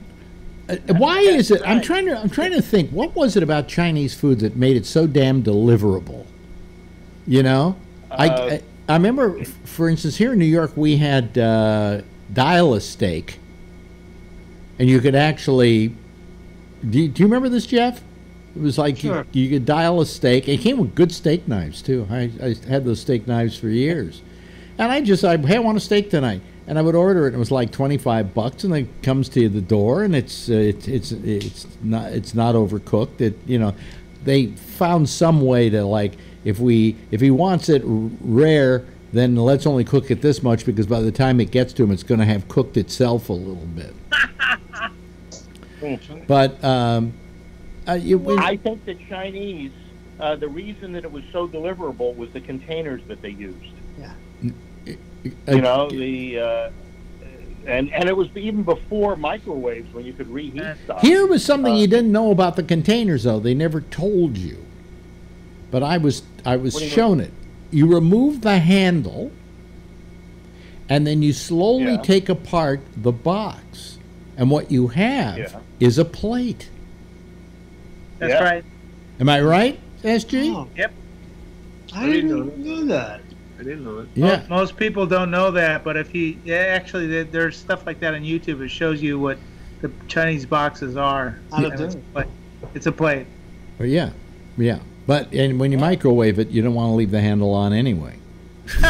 Uh, Why is it? I'm trying to. I'm trying to think. What was it about Chinese food that made it so damn deliverable? You know, Uh, I I remember, for instance, here in New York, we had uh, dial a steak, and you could actually. Do you, do you remember this, Jeff? It was like Sure. you, you could dial a steak. It came with good steak knives too. I, I had those steak knives for years, and I just I hey I want a steak tonight, and I would order it. and It was like twenty five bucks, and it comes to the door, and it's uh, it's it's it's not it's not overcooked. It you know, they found some way to like if we if he wants it rare, then let's only cook it this much because by the time it gets to him, it's going to have cooked itself a little bit. [LAUGHS] But um, uh, you, we- I think the Chinese, uh, the reason that it was so deliverable was the containers that they used. uh, You know, the uh, and and it was even before microwaves when you could reheat stuff. Here was something Uh, you didn't know about the containers, though. They never told you, but I was I was What do you shown it. You remove the handle, and then you slowly Yeah. take apart the box, and what you have Yeah. is a plate. That's Yeah. right. Am I right? SG? Oh, Yep. I didn't know that. I didn't know it. Yeah. Most, most people don't know that, but if you yeah, actually there, there's stuff like that on YouTube. It shows you what the Chinese boxes are. How to And do it's, a plate. it's a plate. Well, yeah, yeah. But and when you microwave it, you don't want to leave the handle on anyway. [LAUGHS]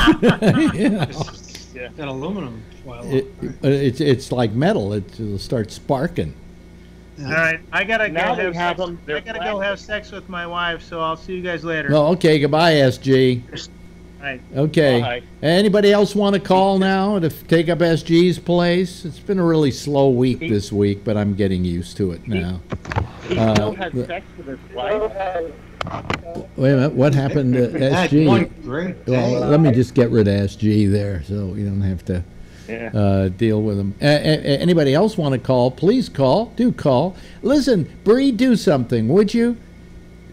You know, Got aluminum foil. on it, it. uh, it's it's like metal. It, will start sparking. All right, I gotta Now go have, have sex. Them, I gotta go have sex with my wife. So I'll see you guys later. Well, okay. Goodbye, SG. All right. Okay. Bye. Anybody else want to call now to take up SG's place? It's been a really slow week this week, but I'm getting used to it now. He Uh, still has sex with his wife. Wait a minute. What happened to [LAUGHS] That's SG? one great Well, let me just get rid of SG there, so you don't have to Yeah. uh, deal with them. A- a- anybody else want to call? Please call. Do call. Listen, Bree, do something, would you?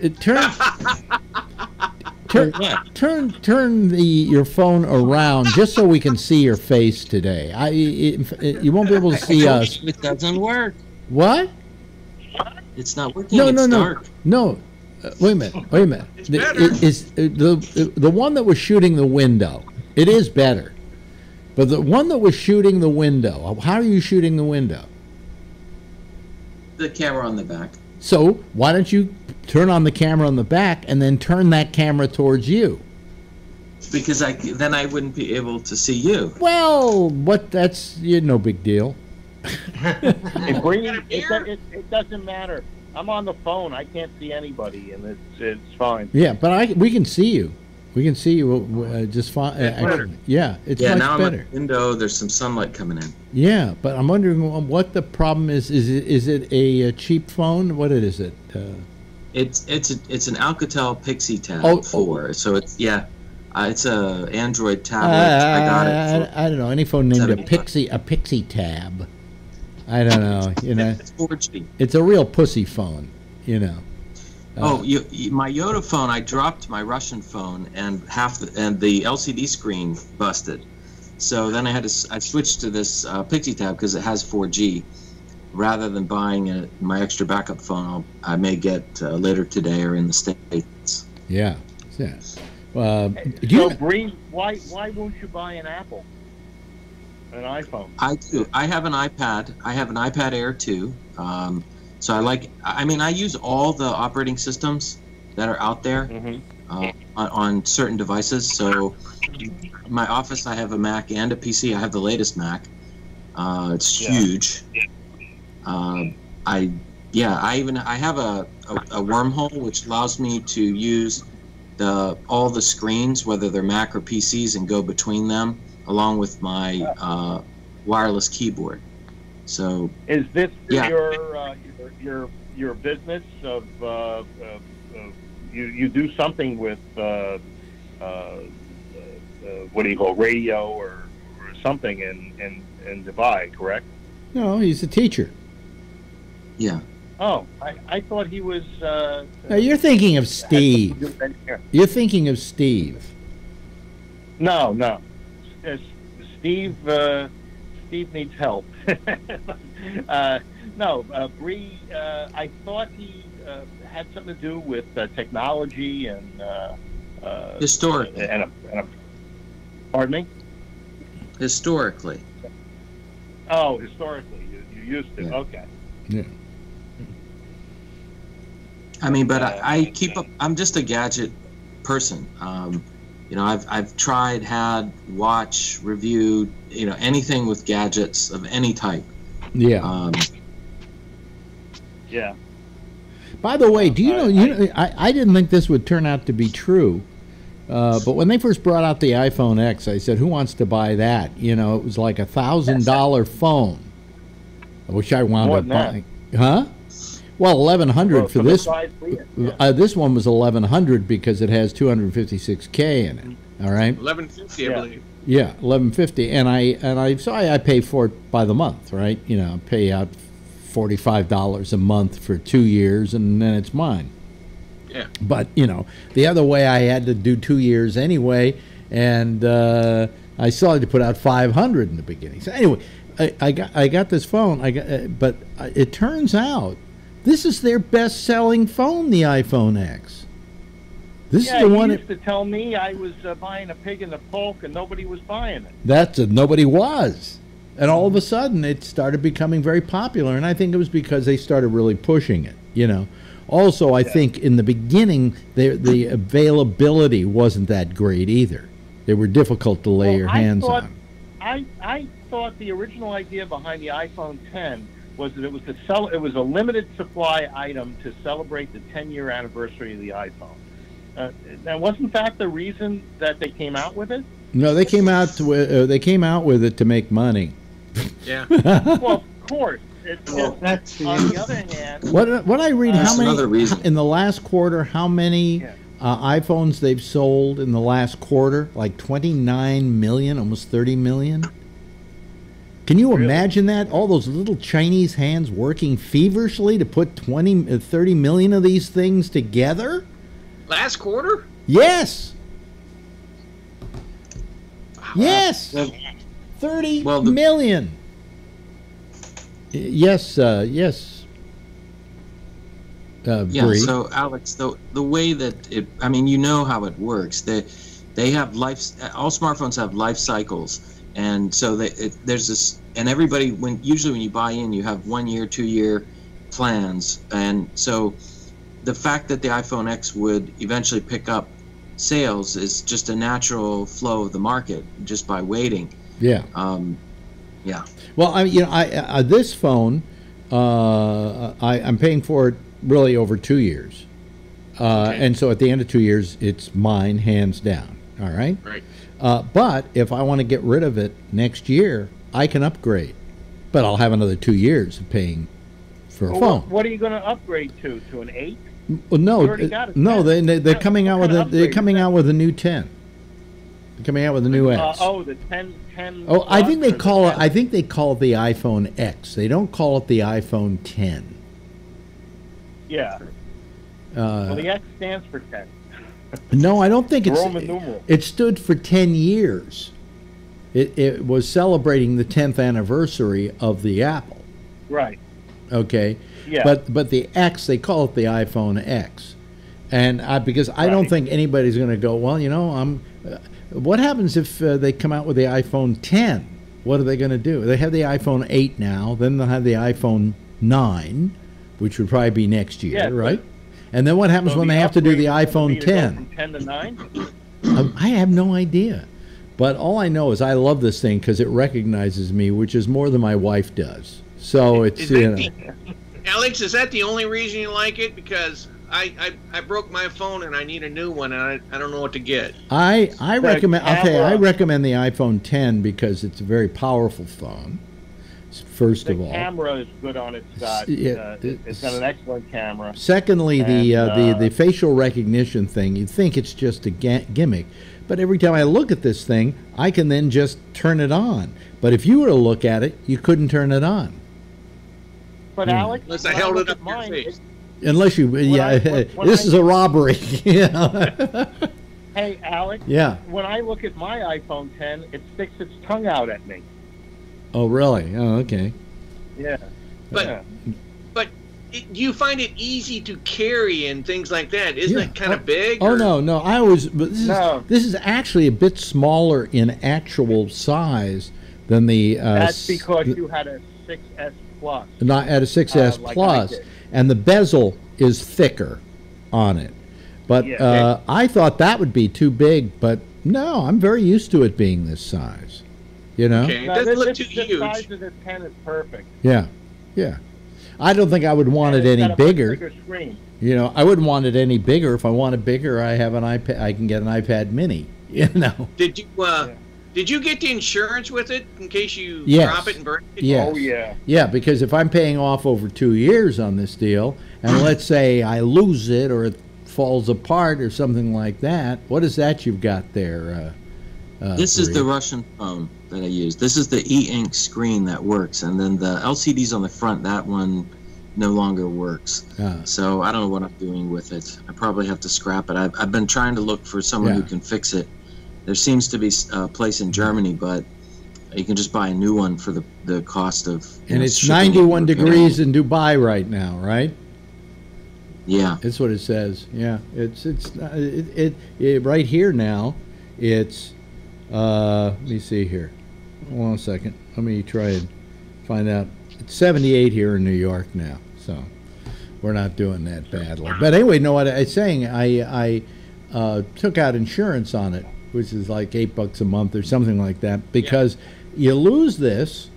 Uh, turn, [LAUGHS] turn, What? turn, turn the your phone around just so we can see your face today. I, it, it- you won't be able to see us. It doesn't work. What? It's not working. No, it's no, no, dark. no. Uh, wait a minute. Wait a minute. It's The- better. it- Is uh, the the one that was shooting the window? It is better, but the one that was shooting the window. How are you shooting the window? The camera on the back. So why don't you turn on the camera on the back and then turn that camera towards you? Because I then I wouldn't be able to see you. Well, what? That's you no big deal. [LAUGHS] Hey, Bree, it, it, it doesn't matter. I'm on the phone. I can't see anybody, and it's it's fine. Yeah, but I we can see you. We can see you uh, just fine. Uh, better. yeah, it's yeah, much now I'm better. at the window. There's some sunlight coming in. Yeah, but I'm wondering what the problem is. Is it is it a, uh cheap phone? What is it? Uh, It's it's a, it's an Alcatel Pixi Tab Oh, oh. So it's yeah, uh, it's a Android I, tablet. I got it. For, I, I don't know any phone named a Pixi a Pixi Tab. I don't know. You know, it's 4G. it's a real pussy phone. You know. Uh, Oh, you, you, my Yota phone. I dropped my Russian phone, and half the and the LCD screen busted. So then I had to s- I switched to this uh, Pixi Tab because it has 4G. Rather than buying a, my extra backup phone, I'll, I may get uh, later today or in the states. Yeah. Yeah. Uh, do you, So, Bree, why why won't you buy an Apple, an iPhone? I do. I have an iPad. I have an iPad Air too. Um, so I like. I mean, I use all the operating systems that are out there Mm-hmm. uh, on, on certain devices. So my office, I have a Mac and a PC. I have the latest Mac. Uh, it's Yeah. huge. Uh, I yeah. I even I have a, a, a wormhole which allows me to use the all the screens, whether they're Mac or PCs, and go between them along with my uh, wireless keyboard. So Is this Yeah. your, uh, your your your business of uh, uh, uh, you you do something with uh, uh, uh, uh, what do you call radio or, or something in, in in Dubai, correct? no, he's a teacher. yeah. Oh, I, I thought he was. Uh, No, you're thinking of Steve. You're thinking of Steve. No, no. S- Steve uh, Steve needs help. [LAUGHS] uh, no, uh, Bree. Uh, I thought he uh, had something to do with uh, technology and. Uh, uh, Historically. And a, and a, pardon me. Historically. Oh, historically, you, you used to. Yeah. Okay. Yeah. I mean, but I, I keep up. I'm just a gadget person. Um, you know, I've I've tried, had, watch, review, you know, anything with gadgets of any type. Yeah. Um, Yeah. By the way, do you know? I- You know, I, I didn't think this would turn out to be true, uh, but when they first brought out the iPhone X, I said, "Who wants to buy that?" You know, it was like a thousand dollar phone, which I wound More up than that. buying. Huh? Well, eleven hundred for the this. yeah. Uh, this one was eleven hundred because it has two hundred fifty six k in it. All right. Eleven fifty, I believe. Yeah, eleven fifty, and I and I so I, I pay for it by the month, right? You know, pay out forty five dollars a month for two years, and then it's mine. Yeah. But you know, the other way I had to do two years anyway, and uh, I still had to put out five hundred in the beginning. So anyway, I, I got I got this phone. I got, uh, but it turns out this is their best selling phone, the iPhone X. This yeah, is the one. used to tell me I was uh, buying a pig in the poke and nobody was buying it. That's a, nobody was. And all of a sudden, it started becoming very popular, and I think it was because they started really pushing it. You know, also I think in the beginning the the availability wasn't that great either. They were difficult to lay Well, your I hands thought- on. I I thought the original idea behind the iPhone 10 was that it was to sell. It was a limited supply item to celebrate the 10 year anniversary of the iPhone. Uh, now, wasn't that the reason that they came out with it? No, they came out to, uh, they came out with it to make money. Yeah. [LAUGHS] well, of course. It's Well, that's the on the other hand, What what I read? Uh, how many in the last quarter? How many Yeah. uh, iPhones they've sold in the last quarter? Like twenty nine million, almost thirty million. Can you Really? imagine that? All those little Chinese hands working feverishly to put 20, uh, 30 million of these things together? Last quarter? Yes. Yes. Well- Thirty Well, the- million. Yes, uh, yes. Uh, Yeah. Bree. So Alex, the the way that it, I mean, you know how it works. They they have life. All smartphones have life cycles, and so they, it, there's this. And everybody, when usually when you buy in, you have one year, two year plans, and so the fact that the iPhone X would eventually pick up sales is just a natural flow of the market, just by waiting. yeah. Um, yeah. Well, I, you know, I, uh, this phone, uh, I, I'm paying for it really over two years, uh, Okay. and so at the end of two years, it's mine, hands down. All right. Right. Uh, but if I want to get rid of it next year, I can upgrade, but I'll have another two years of paying for a well, phone. what, are you going to upgrade to? To an eight? Well, no, uh, no, they, they they're coming out with a they're coming out with a new ten. They're coming out with a new Uh, X. oh, the 10, 10 Oh, I think they or the call it. I think they call it the iPhone X. They don't call it the iPhone 10. Yeah. well, Uh, the X stands for 10. No, I don't think it's. Roman numeral. It stood for 10 years. It, it was celebrating the 10th anniversary of the Apple. Right. Okay. Yeah. But but the X, they call it the iPhone X, and I, because I don't think anybody's going to go. Well, you know, I'm. Uh, what happens if uh, they come out with the iPhone 10? What are they going to do? They have the iPhone 8 now. Then they'll have the iPhone 9, which would probably be next year, Yeah, right? And then what happens So when the they have to do the upgrade would be iPhone 10? From 10 to 9? Um, I have no idea. But all I know is I love this thing because it recognizes me, which is more than my wife does. So it's you know. the, Alex, is that the only reason you like it? Because I, I, I broke my phone and I need a new one and I, I don't know what to get. I I The recommend okay. I camera- recommend the iPhone 10 because it's a very powerful phone. S- First The of all, The camera is good on its side. yeah, uh, it, it's got an excellent camera. secondly, the And, uh, the uh, the facial recognition thing. You'd think it's just a ga- gimmick, but every time I look at this thing, I can then just turn it on. But if you were to look at it, you couldn't turn it on But Hmm. Alex, Unless I held look it up at to your face. unless you. yeah, I- when- [LAUGHS] when this I- is a robbery. [LAUGHS] hey, Alex, yeah. when I look at my iPhone 10, it sticks its tongue out at me. Oh, really? Oh, okay. Yeah. But yeah. but it, do you find it easy to carry and things like that? Isn't Yeah. it kind of big? Oh or- no, no. I always. But this No. is this is actually a bit smaller in actual size than the. Uh, That's because th- you had a 6S Plus. not at a 6S uh, like I Plus, did. and the bezel is thicker on it. But Yeah. uh, I thought that would be too big, but no, I'm very used to it being this size. You know? Okay, it No, doesn't this, look too this huge. size of this 10 is perfect. Yeah, yeah. I don't think I would want And it any got a much bigger. bigger screen. You know, I wouldn't want it any bigger. If I want it bigger, I have an iPad. I can get an iPad Mini. [LAUGHS] You know. Did you uh, Yeah. did you get the insurance with it in case you Yes. drop it and break it? Yes. Oh, yeah. Yeah, because if I'm paying off over two years on this deal, and [CLEARS THROAT] let's say I lose it or it falls apart or something like that, what is that you've got there? Uh, uh, This is the Russian phone that I use. This is the e-ink screen that works, and then the LCDs on the front. That one no longer works. So I don't know what I'm doing with it. I probably have to scrap it. I've, I've been trying to look for someone who can fix it. There seems to be a place in Germany, but you can just buy a new one for the, the cost of. and know, it's shipping it and 91 degrees in Dubai right now, right? Yeah. That's what it says. Yeah, it's it's uh, it, it, it right here now. It's uh, let me see here. Hold on a second. Let me try and find out. It's 78 here in New York now, so we're not doing that badly. But anyway, know what I was saying? I I uh, took out insurance on it, which is like eight bucks a month or something like that, because you lose this,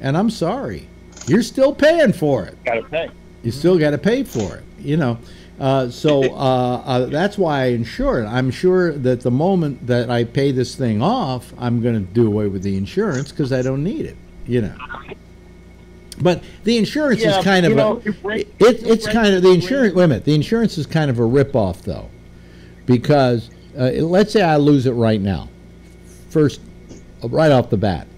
and I'm sorry, you're still paying for it Got to pay. you still got to pay for it, you know. Uh, so [LAUGHS] uh, uh, that's why I insure it. I'm sure that the moment that I pay this thing off, I'm going to do away with the insurance because I don't need it, you know. But the insurance Yeah, is kind of know, a, it, it's kind of the insurance. Wait a minute, the insurance is kind of a ripoff though, because uh, let's say I lose it right now, first, right off the bat,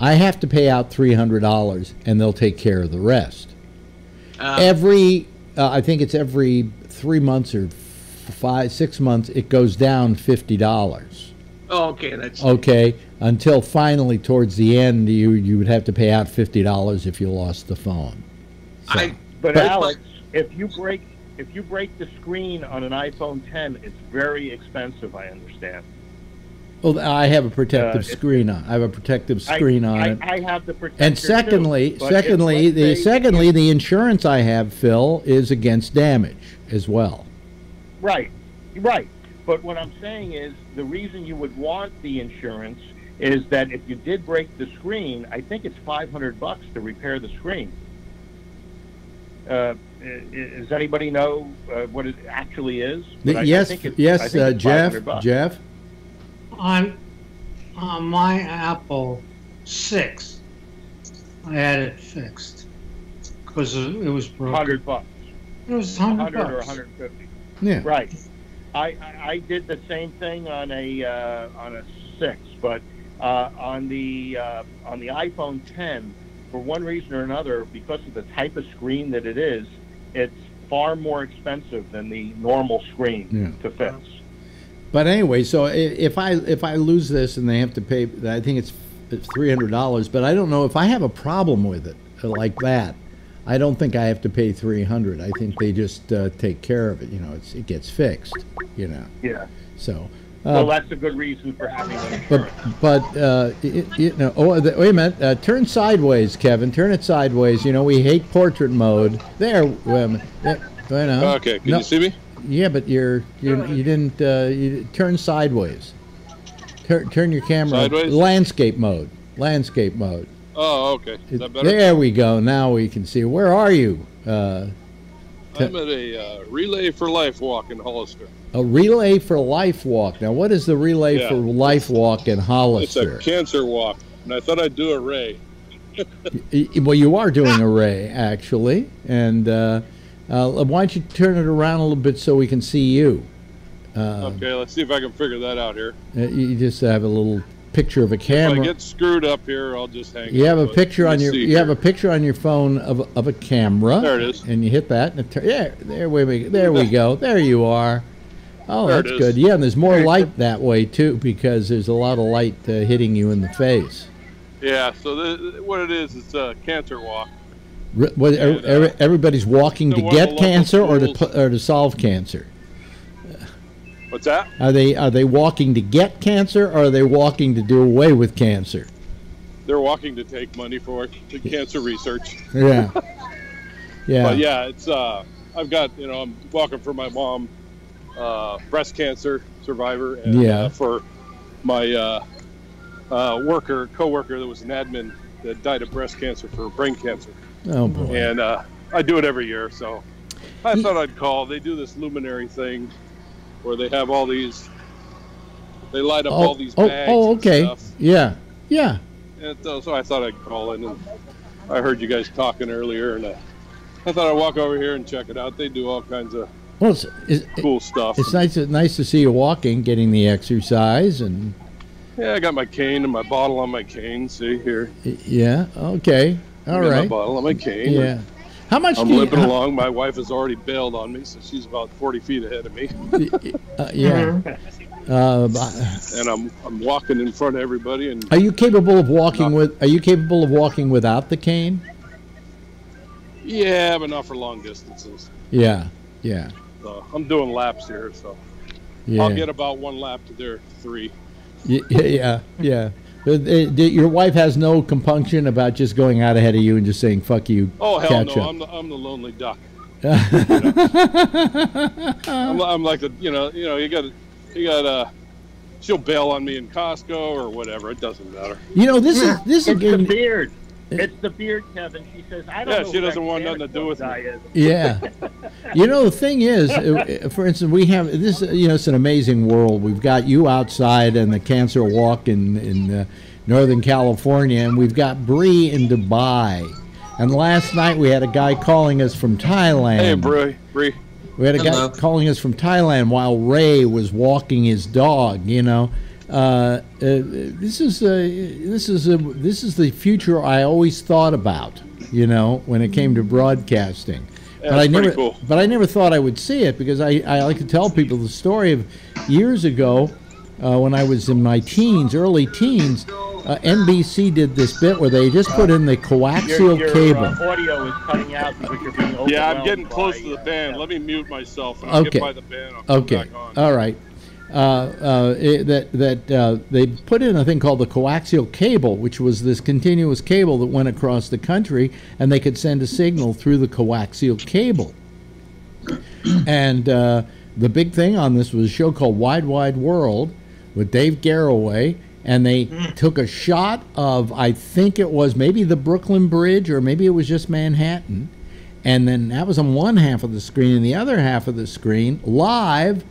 I have to pay out three hundred dollars, and they'll take care of the rest Uh, every uh, I think it's every three months or five six months it goes down fifty dollars. oh, okay, that's Okay, until finally towards the end you you would have to pay out fifty dollars if you lost the phone. So- I. But, But- Alex, if you break if you break the screen on an iPhone 10, it's very expensive. I understand. well, I have a protective Uh, screen on. I have a protective screen I, on I, it. I have the protector And secondly, but if, secondly, the secondly, the insurance I have, Phil, is against damage as well. Right, right. But what I'm saying is the reason you would want the insurance is that if you did break the screen, I think it's 500 bucks to repair the screen. Uh, i- i- does anybody know uh, what it actually is? But I- I yes, think it's- I yes, think uh, Jeff, bucks. Jeff. On on my Apple six, I had it fixed because it was broken. 100 bucks. It was hundred 100 or 150. Yeah. Right. I, I, did the same thing on a uh, on a six, but uh, on the uh, on the iPhone 10, for one reason or another, because of the type of screen that it is, it's far more expensive than the normal screen Yeah. to fix. But anyway, so if I if I lose this and they have to pay, I think it's three hundred dollars. But I don't know if I have a problem with it like that. I don't think I have to pay three hundred. I think they just uh, take care of it. You know, it's, it gets fixed. You know, Yeah. so. well, Uh, that's a good reason for having an but but uh, it, you know, oh, the, wait a minute. Uh, turn sideways, Kevin. Turn it sideways. You know, we hate portrait mode. There. Wait a minute. There, wait, no. Okay, can No. you see me? Yeah, but you're you you didn't uh, you turn sideways. Turn turn your camera Sideways? landscape mode. Landscape mode. Oh, okay. Is that better? There we go. Now we can see. Where are you? Uh, I'm at a uh, Relay for Life walk in Hollister. a relay for life walk. Now, what is the relay Yeah. for life walk in Hollister? It's a cancer walk, and I thought I'd do a Ray. Well, you are doing a ray actually, and uh, uh, why don't you turn it around a little bit so we can see you? Uh, Okay, let's see if I can figure that out here. You just have a little picture of a If I get screwed up here, I'll just hang. You have a picture on your see you have a picture on your phone of of a camera. There it is. And you hit that. And it yeah, there we there we go. There you are. Oh, There that's good. Yeah, and there's more light that way too because there's a lot of light uh, hitting you in the face. Yeah. So the, what it is, it's a cancer walk. Re- what, And, uh, everybody's walking to one of the get cancer or to or to solve cancer. What's that? Are they are they walking to get cancer or are they walking to do away with cancer? They're walking to take money for the cancer research. Yeah. [LAUGHS] Yeah. But yeah, it's uh, I've got you know I'm walking for my mom, uh, breast cancer survivor, and Yeah. uh, for my uh, uh, worker coworker that was an admin that died of breast cancer for brain cancer, Oh boy. and uh, I do it every year. So I thought I'd call. They do this luminary thing where they have all these. They light up oh, all these oh, oh bags. oh, and okay. stuff. Yeah. Yeah. And so, I thought I'd call in, and I heard you guys talking earlier, and I, I thought I'd walk over here and check it out. They do all kinds of Well, it's, it's, cool stuff. it's nice nice to see you walking, getting the exercise, and Yeah, I got my cane and my bottle on my cane. See here, yeah. Okay. All I got my bottle on my cane. Yeah. How much I'm do you, limping how- along. My wife has already bailed on me, so she's about 40 feet ahead of me, [LAUGHS] uh, yeah. [LAUGHS] Uh, and I'm I'm walking in front of everybody. And are you capable of walking Not- with? Are you capable of walking without the cane? yeah, but not for long distances. Yeah. Yeah. So I'm doing laps here, so Yeah. I'll get about one lap to their three. Yeah, yeah, yeah. But, uh, d- your wife has no compunction about just going out ahead of you and just saying "fuck you." Oh hell catch no! up. I'm the I'm the lonely duck. [LAUGHS] I'm, I'm like the you know you know you got you got uh she'll bail on me in Costco or whatever. It doesn't matter. You know, this is this is It's the getting, beard. It's the beard, Kevin. She says, I don't Yeah, know she doesn't want nothing to do with me. yeah. [LAUGHS] You know, the thing is, uh, for instance, we have this. You know, it's an amazing world. We've got you outside and the Cancer Walk in in uh, Northern California, and we've got Bree in Dubai. And last night we had a guy calling us from Thailand. Hey, Bree, Bree. We had a Hello. guy calling us from Thailand while Ray was walking his dog. You know, uh, uh, this is uh, this is a, this is the future I always thought about. You know, when it came to broadcasting, Yeah, but I it's pretty never cool. but I never thought I would see it because I, I like to tell people the story of years ago uh, when I was in my teens, early teens. Uh, NBC did this bit where they just put in the coaxial Your, your cable. Uh, audio is cutting out because you're being overwhelmed Yeah, I'm getting close by, to the uh, band. Let me mute myself. When I Okay. get by the band, I'll come Okay. back on. All right. Uh, uh, it, that that uh, they put in a thing called the coaxial cable, which was this continuous cable that went across the country, and they could send a signal through the coaxial cable. And the big thing on this was a show called Wide Wide World with Dave Garroway, and they took a shot of I think it was maybe the Brooklyn Bridge or maybe it was just Manhattan, and then that was on one half of the screen, and the other half of the screen live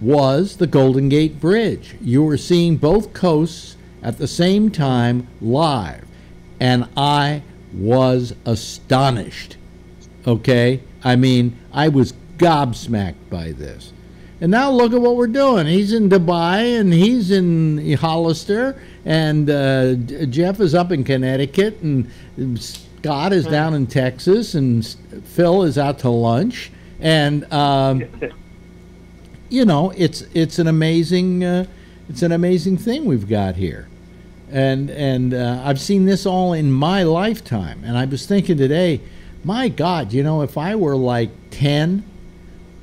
was the Golden Gate Bridge. You were seeing both coasts at the same time live, and I was astonished. Okay? I mean, I was gobsmacked by this. And now look at what we're doing. He's in Dubai and he's in Hollister, and uh, Jeff is up in Connecticut, and Scott is down in Texas, and Phil is out to lunch. And um, [LAUGHS] you know, it's it's an amazing uh, it's an amazing thing we've got here, and and uh, I've seen this all in my lifetime. And I was thinking today, my God, you know, if I were like ten,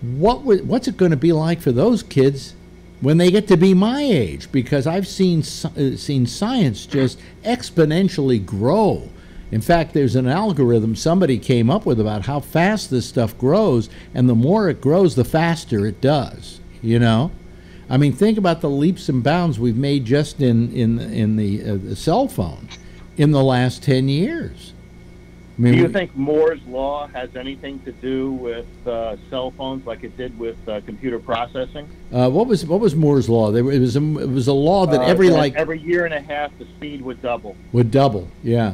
what would what's it going to be like for those kids when they get to be my age? Because I've seen uh, seen science just exponentially grow. In fact, there's an algorithm somebody came up with about how fast this stuff grows, and the more it grows, the faster it does. You know, I mean, think about the leaps and bounds we've made just in in in the, uh, the cell phone in the last ten years. I mean, Do you think Moore's law has anything to do with uh, cell phones, like it did with uh, computer processing? Uh, what was what was Moore's law? There it was a, it was a law that Uh, every like every year and a half, the speed would double. would double. Yeah,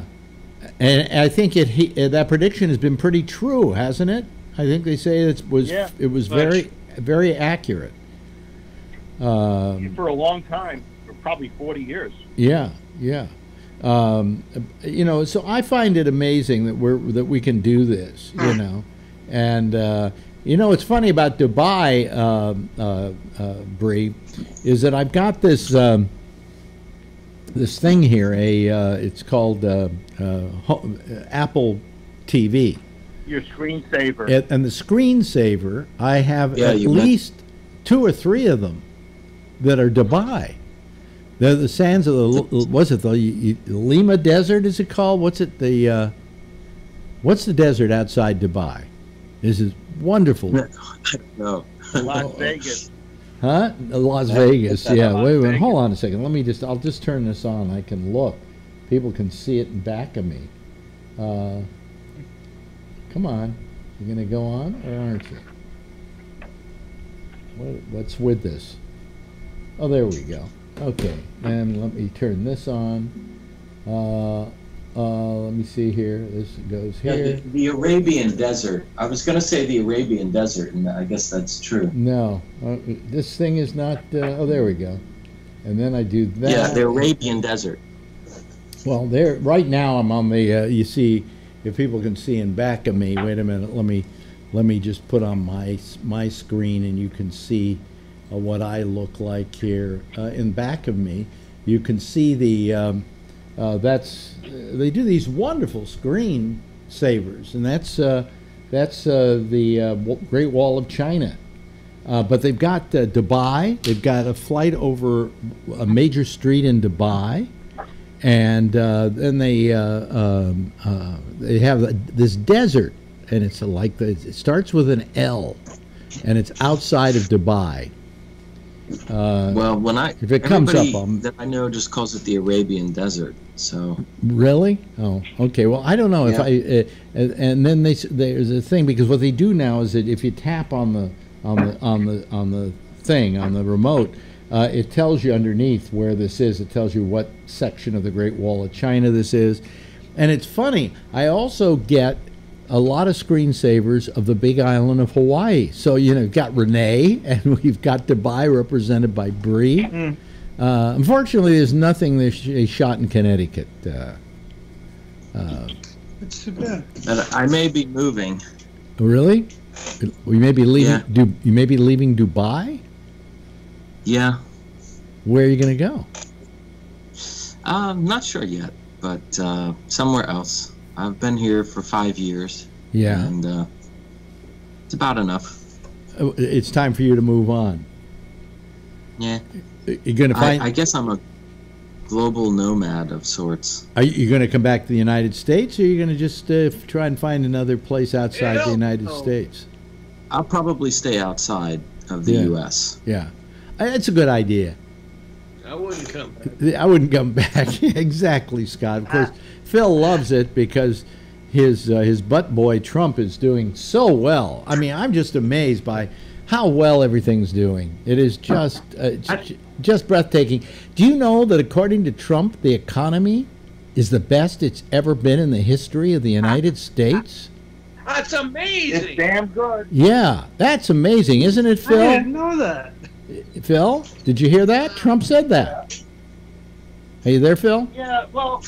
and I think it he, uh, that prediction has been pretty true, hasn't it? I think they say it was Yeah, it was much. very very accurate. Um, For a long time, for probably 40 years. yeah, yeah. Um, you know, so I find it amazing that we're that we can do this. You know, and uh, you know, it's funny about Dubai, um uh, uh, Bree, is that I've got this um, this thing here. A uh, it's called uh, uh, Apple TV. Your screensaver. And, and the screensaver, I have Yeah, at you bet. least two or three of them that are Dubai. They're the sands of the was it the Lima Desert? Is it called? What's it the? Uh, what's the desert outside Dubai? This is wonderful, [LAUGHS] No. Las Vegas. Huh? Las Vegas. Yeah. Las Wait a minute. Vegas. Hold on a second. Let me just. I'll just turn this on. I can look. People can see it in back of me. Uh, come on. You're gonna go on or aren't you? What, what's with this? Oh, there we go. Okay, and let me turn this on. Uh, uh, let me see here. This goes Yeah, here. the, the Arabian Desert. I was going to say the Arabian Desert, and I guess that's true. No, uh, this thing is not. Uh, oh, there we go. And then I do that. Yeah, the Arabian Desert. Well, there. Right now, I'm on the. Uh, you see, if people can see in back of me. Wait a minute. Let me, let me just put on my my screen, and you can see uh, what I look like here uh, in back of me. You can see the. Um, uh, that's. they do these wonderful screen savers, and that's. Uh, That's uh, the uh, Great Wall of China. Uh, but they've got uh, Dubai. They've got a flight over a major street in Dubai, and then they um, they have this desert, and it's like the, it starts with an L, and it's outside of Dubai. Uh, Well, when I If it comes up, um, that I know just calls it the Arabian Desert. So Really? Oh, okay. Well, I don't know if I. Uh, and, and then they there's a thing because what they do now is that if you tap on the on the on the on the thing on the remote, uh, it tells you underneath where this is. It tells you what section of the Great Wall of China this is, and it's funny. I also get a lot of screensavers of the Big Island of Hawaii. So you know, we've got Renee [LAUGHS] and we've got Dubai represented by Bree. Uh, unfortunately, there's nothing they, sh- they shot in Connecticut. Uh, uh, It's too bad. I may be moving. really? We may be leaving. Yeah. Du- you may be leaving Dubai. Yeah, Where are you going to go? uh, I'm not sure yet, but uh, somewhere else. I've been here for five years, Yeah, and uh, it's about enough. Uh, it's time for you to move on. Yeah, You're going to I, find. I guess I'm a global nomad of sorts. are you going to come back to the United States, or are you going to just uh, try and find another place outside the United no. States? I'll probably stay outside of the Yeah. U.S. Yeah, Uh, that's a good idea. I wouldn't come back. I wouldn't come [LAUGHS] back. exactly, Scott. Of course, Phil loves it because his uh, his butt boy Trump is doing so well. I mean, I'm just amazed by how well everything's doing. It is just uh, j- just breathtaking. Do you know that according to Trump, the economy is the best it's ever been in the history of the United States? That's amazing. It's amazing. damn good. Yeah, that's amazing, isn't it, Phil? I didn't know that. Phil, did you hear that? Trump said that. Are you there, Phil? Yeah, well,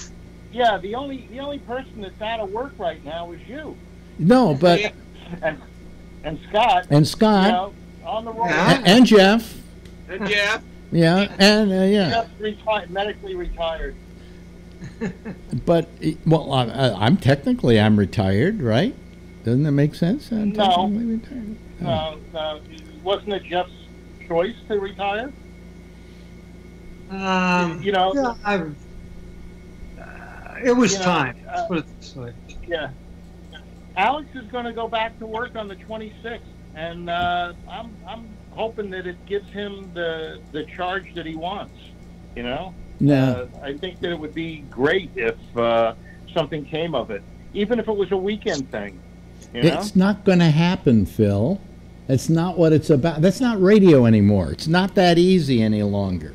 yeah. The only the only person that's out of work right now is you No, but and and Scott. and You Scott. know, on the road. Yeah. A- and Jeff. And Jeff. Yeah, and uh, yeah, Just retired, medically retired. [LAUGHS] but uh, well, I, I- I'm technically I'm retired, right? Doesn't that make sense? I'm No. technically retired. No, no, wasn't it Jeff's choice to retire? Um, You know, yeah, I've, uh, it was You know, time. uh, Let's put it this way. yeah. Alex is going to go back to work on the 26th, and uh, I'm I'm hoping that it gives him the the charge that he wants. You know, No, uh, I think that it would be great if uh, something came of it, even if it was a weekend thing. You know, it's not going to happen, Phil. That's not what it's about. That's not radio anymore. It's not that easy any longer.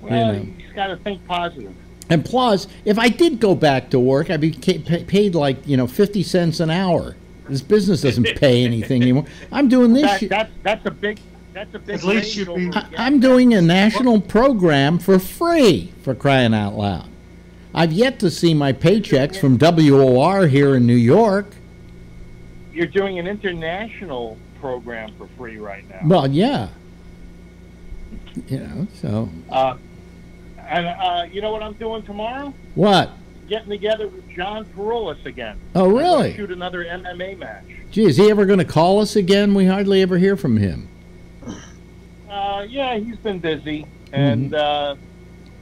well, you know. he's got to think positive. And plus, if I did go back to work, I'd be paid like you know fifty cents an hour. This business doesn't [LAUGHS] pay anything anymore. I'm doing this. That, shit- that's that's a big that's a big. At least you'd be- I- I'm doing a national program for free for crying out loud. I've yet to see my paychecks from WOR here in New York. You're doing an international program for free right now. Well, yeah. You know, so Uh, and uh, you know what I'm doing tomorrow? what? Getting together with John Perulis again. Oh, really? Shoot another MMA match. Gee, is he ever going to call us again? We hardly ever hear from him. Uh, yeah, he's been busy, and uh,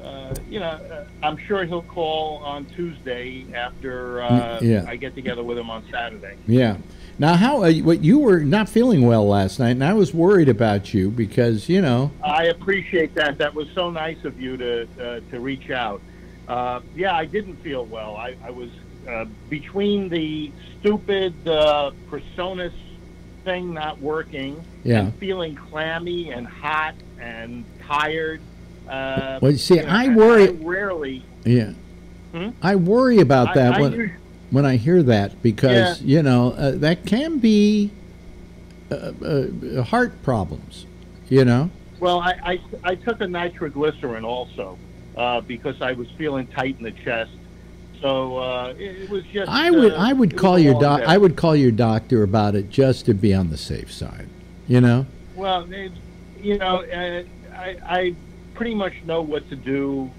uh, you know, uh, I'm sure he'll call on Tuesday after uh, Yeah. I get together with him on Saturday. Yeah. Now, how? Uh, what you were not feeling well last night, and I was worried about you because you know. I appreciate that. That was so nice of you to uh, to reach out. Uh, yeah, I didn't feel well. I, I was uh, between the stupid uh, Personas thing not working Yeah. and feeling clammy and hot and tired. Uh, Well, you see, you know, I worry- I rarely. Yeah. Hmm? I worry about I- that I when usu- when I hear that because you know uh, that can be uh, uh, heart problems. You know. Well, I, I, I took a nitroglycerin also uh, because I was feeling tight in the chest. So uh, it, it was just. I would uh, I would call your doc day. I would call your doctor about it just to be on the safe side. You know. Well, it, you know, uh, I, I pretty much know what to do.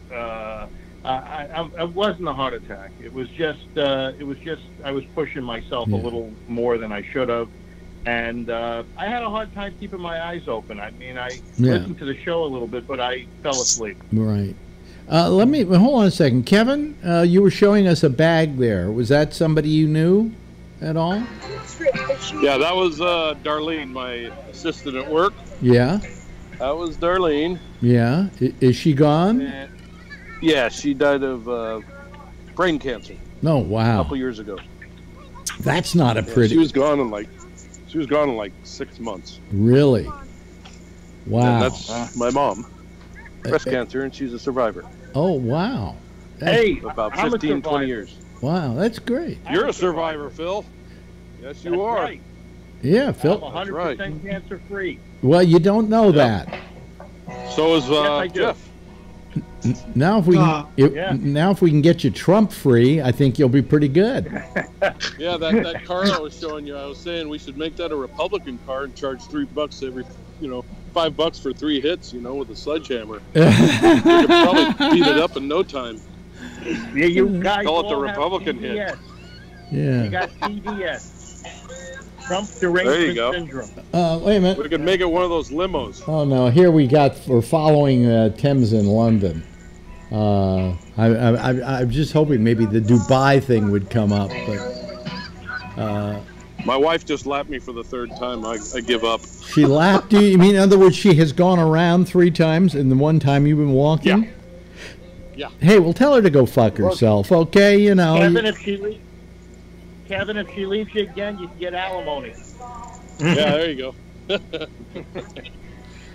Uh, I, I, it wasn't a heart attack. It was just, uh, it was just, I was pushing myself Yeah. a little more than I should have, and uh, I had a hard time keeping my eyes open. I mean, I Yeah. listened to the show a little bit, but I fell asleep. Right. Uh, let me hold on a second, Kevin. Uh, you were showing us a bag there. Was that somebody you knew at all? Yeah, that was uh, Darlene, my assistant at work. Yeah. That was Darlene. Yeah. I, is she gone? And yeah, she died of uh, brain cancer No. Wow. A couple years ago. That's not a Yeah, pretty. she was gone in like she was gone in like six months. Really. Wow. And that's my mom. Breast Uh, cancer, and she's a survivor. Oh wow. That- Hey, About I'm 15, 20 years. Wow. That's great. You're a survivor, Phil. Yes, you That's are. right. Yeah, I'm Phil. 100% cancer free. Well, you don't know that. So is uh, I do. Jeff. Now, if we Uh, if, yeah. now if we can get you Trump free, I think you'll be pretty good. [LAUGHS] Yeah, that, that car I was showing you, I was saying we should make that a Republican car and charge three bucks every, you know, five bucks for three hits, you know, with a sledgehammer. [LAUGHS] You could probably beat it up in no time. Yeah, you [LAUGHS] guys Call it the Republican hit. Yeah, You got CBS. Trump derangement go. syndrome. Uh, wait a minute. We could make it one of those limos. Oh no! Here we got we're following uh, Thames in London. Uh, I, I, I, I'm just hoping maybe the Dubai thing would come up, but uh, My wife just lapped me for the third time. I, I give up. she lapped you. You mean, in other words, she has gone around three times, and the one time you've been walking. Yeah. Yeah. Hey, well, tell her to go fuck herself, okay? You know. Kevin, if she leaves, Kevin, if she leaves you again, you can get alimony. Yeah, [LAUGHS] there you go. [LAUGHS]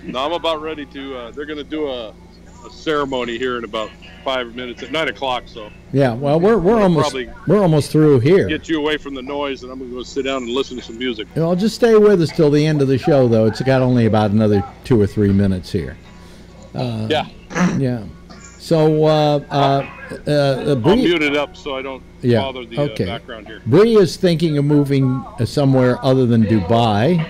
no, I'm about ready to. Uh, they're going to do a, a ceremony here in about five minutes at nine o'clock. So yeah. Well, we're we're I'll almost probably we're almost through here. get you away from the noise, and I'm going to go sit down and listen to some music. Well, just stay with us till the end of the show, though. It's got only about another two or three minutes here. Uh, Yeah, Yeah. So, uh, uh, uh, uh, I'll mute it up so I don't Yeah, bother the okay. uh, background here. Bree is thinking of moving uh, somewhere other than Dubai,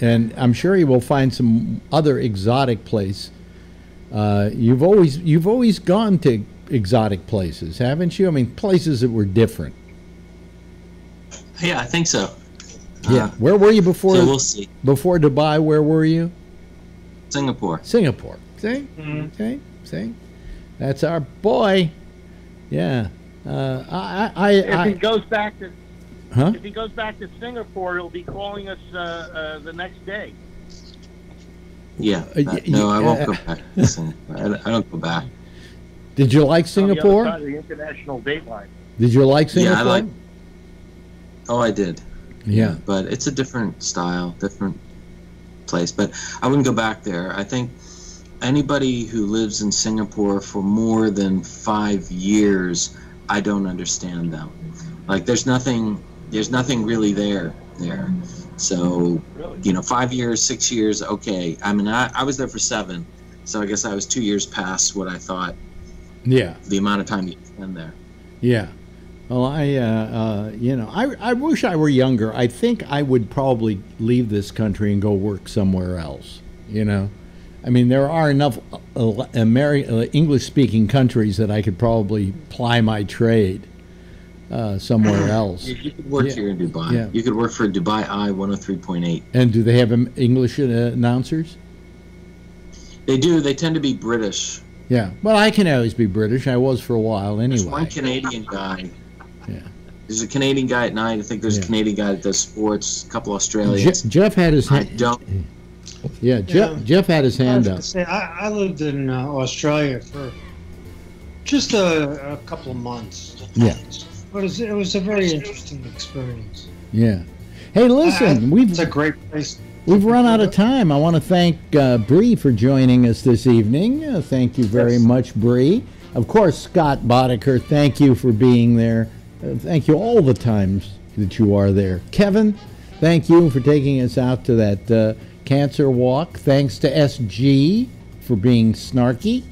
and I'm sure he will find some other exotic place. Uh, you've always you've always gone to exotic places, haven't you? I mean, places that were different. Yeah, I think so. Yeah. Uh, Where were you before so we'll see. before Dubai? Where were you? Singapore. Singapore. See? See? See? That's our boy. Yeah. Uh, I, I, If I, he goes back to huh? if he goes back to Singapore, he'll be calling us uh, uh, the next day. Yeah. Uh, that- y- no, I won't uh, go back. to [LAUGHS] Singapore. I don't- go back. Did you like On the other Singapore? side of the international date line. Did you like Singapore? Yeah, I like. Oh, I did. Yeah. But it's a different style, different place. But I wouldn't go back there. I think anybody who lives in Singapore for more than five years, I don't understand them. Like, there's nothing, there's nothing really there there. So, Really? you know, five years, six years, okay. I mean, I, I was there for seven, so I guess I was two years past what I thought Yeah. the amount of time you spend there. Yeah. Well, I, uh, uh, you know, I, I wish I were younger. I think I would probably leave this country and go work somewhere else. You know, I mean, there are enough uh, uh, English-speaking countries that I could probably ply my trade uh, somewhere [CLEARS THROAT] else. You, could work Yeah. here in Dubai. Yeah. You could work for Dubai Eye 103.8. And do they have English uh, announcers? They do. They tend to be British. Yeah. Well, I can always be British. I was for a while There's one. Canadian guy. Yeah. There's a Canadian guy at night. I think there's Yeah. a Canadian guy that does sports. A couple Je- Australians. Jeff had his I don't. Yeah, Jeff. Yeah. Jeff had his hand gonna up. say, I, I lived in uh, Australia for just a, a couple of months. Yeah. But it was, it was a very interesting experience. Yeah. Hey, listen, Uh, we've It's a great place. We've run out of time. I want to thank uh, Bree for joining us this evening. Uh, thank you very Yes. much, Bree. Of course, Scott Boddicker, thank you for being there. Uh, thank you all the times that you are there. Kevin, thank you for taking us out to that uh, cancer walk. Thanks to SG for being snarky.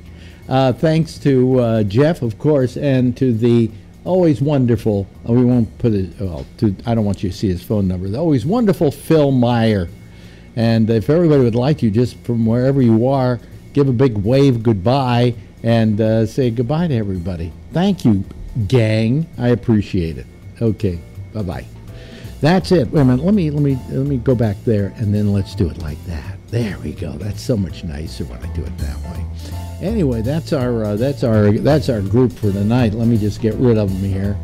Uh, thanks to uh, Jeff, of course, and to the always wonderful. Oh, we won't put it. Well, to, I don't want you to see his phone number. The always wonderful Phil Meyer. And if everybody would like you, just from wherever you are, give a big wave goodbye and uh, say goodbye to everybody. Thank you, gang. I appreciate it. Okay, bye bye. That's it. Wait a minute. Let me let me let me go back there, and then let's do it like that. There we go. That's so much nicer when I do it that way. Anyway, that's our uh, that's our that's our group for tonight. Let me just get rid of them here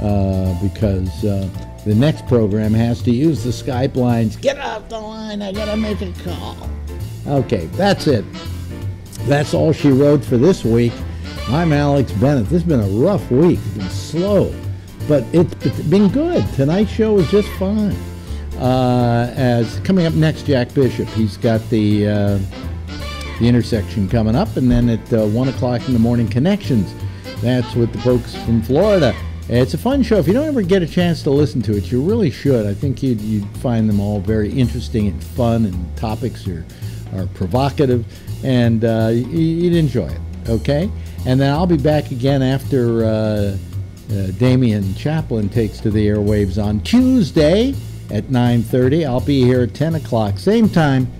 uh, because uh, the next program has to use the Skype lines. Get off the line. I gotta make a call. Okay, that's it. That's all she wrote for this week. I'm Alex Bennett. This has been a rough week. It's been slow, but it's been good. Tonight's show is just fine. Uh, as coming up next, Jack Bishop. He's got the uh, the intersection coming up, and then at uh, one o'clock in the morning, connections. That's with the folks from Florida. It's a fun show. If you don't ever get a chance to listen to it, you really should. I think you'd, you'd find them all very interesting and fun, and topics are are provocative, and uh, you'd enjoy it. Okay, and then I'll be back again after. Uh, Damian Chaplin takes to the airwaves on Tuesday at 9.30. I'll be here at 10 o'clock. Same time,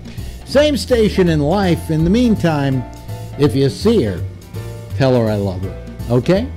same station in life. In the meantime, if you see her, tell her I love her. Okay?